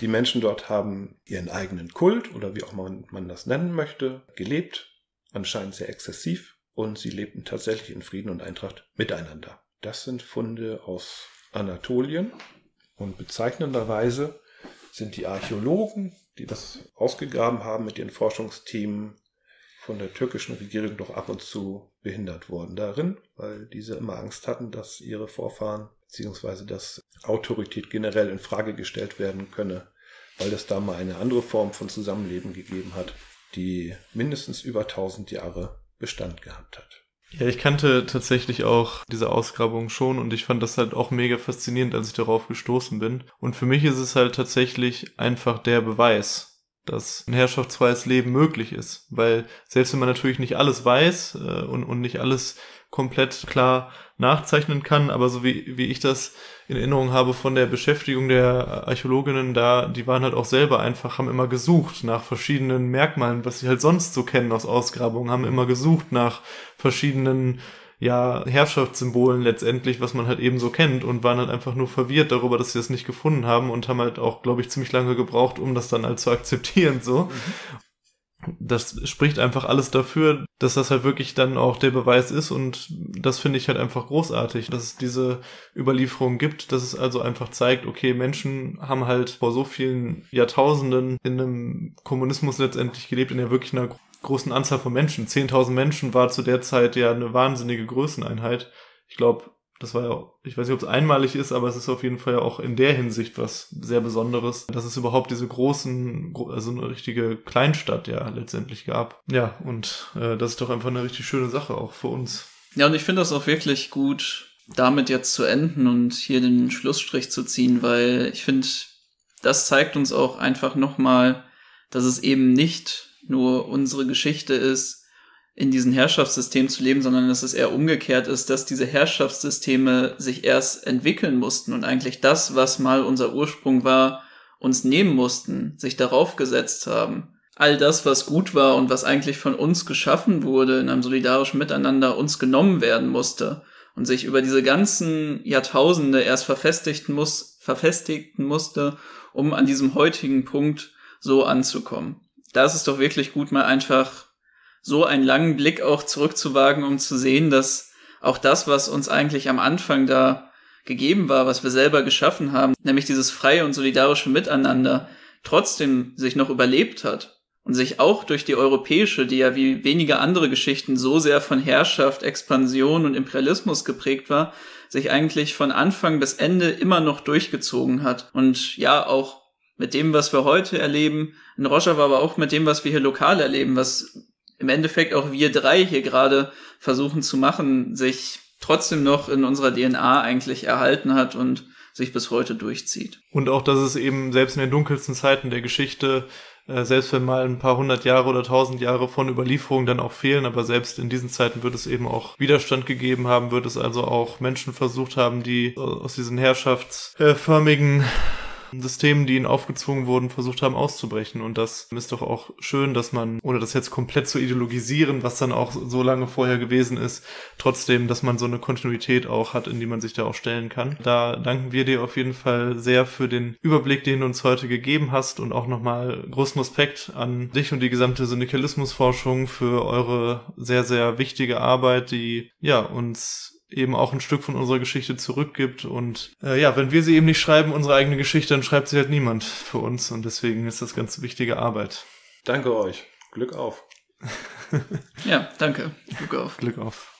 Speaker 1: Die Menschen dort haben ihren eigenen Kult oder wie auch man, man das nennen möchte, gelebt, anscheinend sehr exzessiv und sie lebten tatsächlich in Frieden und Eintracht miteinander. Das sind Funde aus Anatolien und bezeichnenderweise sind die Archäologen, die das ausgegraben haben mit ihren Forschungsteams, von der türkischen Regierung doch ab und zu behindert worden darin, weil diese immer Angst hatten, dass ihre Vorfahren beziehungsweise dass Autorität generell in Frage gestellt werden könne, weil es da mal eine andere Form von Zusammenleben gegeben hat, die mindestens über 1000 Jahre Bestand gehabt hat.
Speaker 2: Ja, ich kannte tatsächlich auch diese Ausgrabung schon und ich fand das halt auch mega faszinierend, als ich darauf gestoßen bin. Und für mich ist es halt tatsächlich einfach der Beweis, dass ein herrschaftsfreies Leben möglich ist. Weil selbst wenn man natürlich nicht alles weiß äh, und, und nicht alles komplett klar nachzeichnen kann, aber so wie, wie ich das in Erinnerung habe von der Beschäftigung der Archäologinnen da, die waren halt auch selber einfach, haben immer gesucht nach verschiedenen Merkmalen, was sie halt sonst so kennen aus Ausgrabungen, haben immer gesucht nach verschiedenen ja, Herrschaftssymbolen letztendlich, was man halt eben so kennt und waren halt einfach nur verwirrt darüber, dass sie das nicht gefunden haben und haben halt auch, glaube ich, ziemlich lange gebraucht, um das dann halt zu akzeptieren, so. Mhm. Das spricht einfach alles dafür, dass das halt wirklich dann auch der Beweis ist und das finde ich halt einfach großartig, dass es diese Überlieferung gibt, dass es also einfach zeigt, okay, Menschen haben halt vor so vielen Jahrtausenden in einem Kommunismus letztendlich gelebt, in der wirklich einer großen Anzahl von Menschen. 10.000 Menschen war zu der Zeit ja eine wahnsinnige Größeneinheit. Ich glaube, das war ja, ich weiß nicht, ob es einmalig ist, aber es ist auf jeden Fall ja auch in der Hinsicht was sehr Besonderes, dass es überhaupt diese großen, also eine richtige Kleinstadt ja letztendlich gab. Ja, und äh, das ist doch einfach eine richtig schöne Sache auch für uns.
Speaker 3: Ja, und ich finde das auch wirklich gut, damit jetzt zu enden und hier den Schlussstrich zu ziehen, weil ich finde, das zeigt uns auch einfach nochmal, dass es eben nicht nur unsere Geschichte ist, in diesem Herrschaftssystem zu leben, sondern dass es eher umgekehrt ist, dass diese Herrschaftssysteme sich erst entwickeln mussten und eigentlich das, was mal unser Ursprung war, uns nehmen mussten, sich darauf gesetzt haben. All das, was gut war und was eigentlich von uns geschaffen wurde, in einem solidarischen Miteinander uns genommen werden musste und sich über diese ganzen Jahrtausende erst verfestigen muss, verfestigen musste, um an diesem heutigen Punkt so anzukommen. Da ist es doch wirklich gut, mal einfach so einen langen Blick auch zurückzuwagen, um zu sehen, dass auch das, was uns eigentlich am Anfang da gegeben war, was wir selber geschaffen haben, nämlich dieses freie und solidarische Miteinander, trotzdem sich noch überlebt hat und sich auch durch die europäische, die ja wie wenige andere Geschichten so sehr von Herrschaft, Expansion und Imperialismus geprägt war, sich eigentlich von Anfang bis Ende immer noch durchgezogen hat und ja auch mit dem, was wir heute erleben, in Rojava, aber auch mit dem, was wir hier lokal erleben, was im Endeffekt auch wir drei hier gerade versuchen zu machen, sich trotzdem noch in unserer DNA eigentlich erhalten hat und sich bis heute durchzieht.
Speaker 2: Und auch, dass es eben selbst in den dunkelsten Zeiten der Geschichte, äh, selbst wenn mal ein paar hundert Jahre oder tausend Jahre von Überlieferung dann auch fehlen, aber selbst in diesen Zeiten wird es eben auch Widerstand gegeben haben, wird es also auch Menschen versucht haben, die aus diesen herrschaftsförmigen Systemen, die ihnen aufgezwungen wurden, versucht haben auszubrechen. Und das ist doch auch schön, dass man, ohne das jetzt komplett zu ideologisieren, was dann auch so lange vorher gewesen ist, trotzdem, dass man so eine Kontinuität auch hat, in die man sich da auch stellen kann. Da danken wir dir auf jeden Fall sehr für den Überblick, den du uns heute gegeben hast und auch nochmal großen Respekt an dich und die gesamte Syndikalismusforschung für eure sehr, sehr wichtige Arbeit, die ja uns eben auch ein Stück von unserer Geschichte zurückgibt. Und äh, ja, wenn wir sie eben nicht schreiben, unsere eigene Geschichte, dann schreibt sie halt niemand für uns. Und deswegen ist das ganz wichtige Arbeit.
Speaker 1: Danke euch. Glück auf.
Speaker 3: ja, danke. Glück auf.
Speaker 2: Glück auf.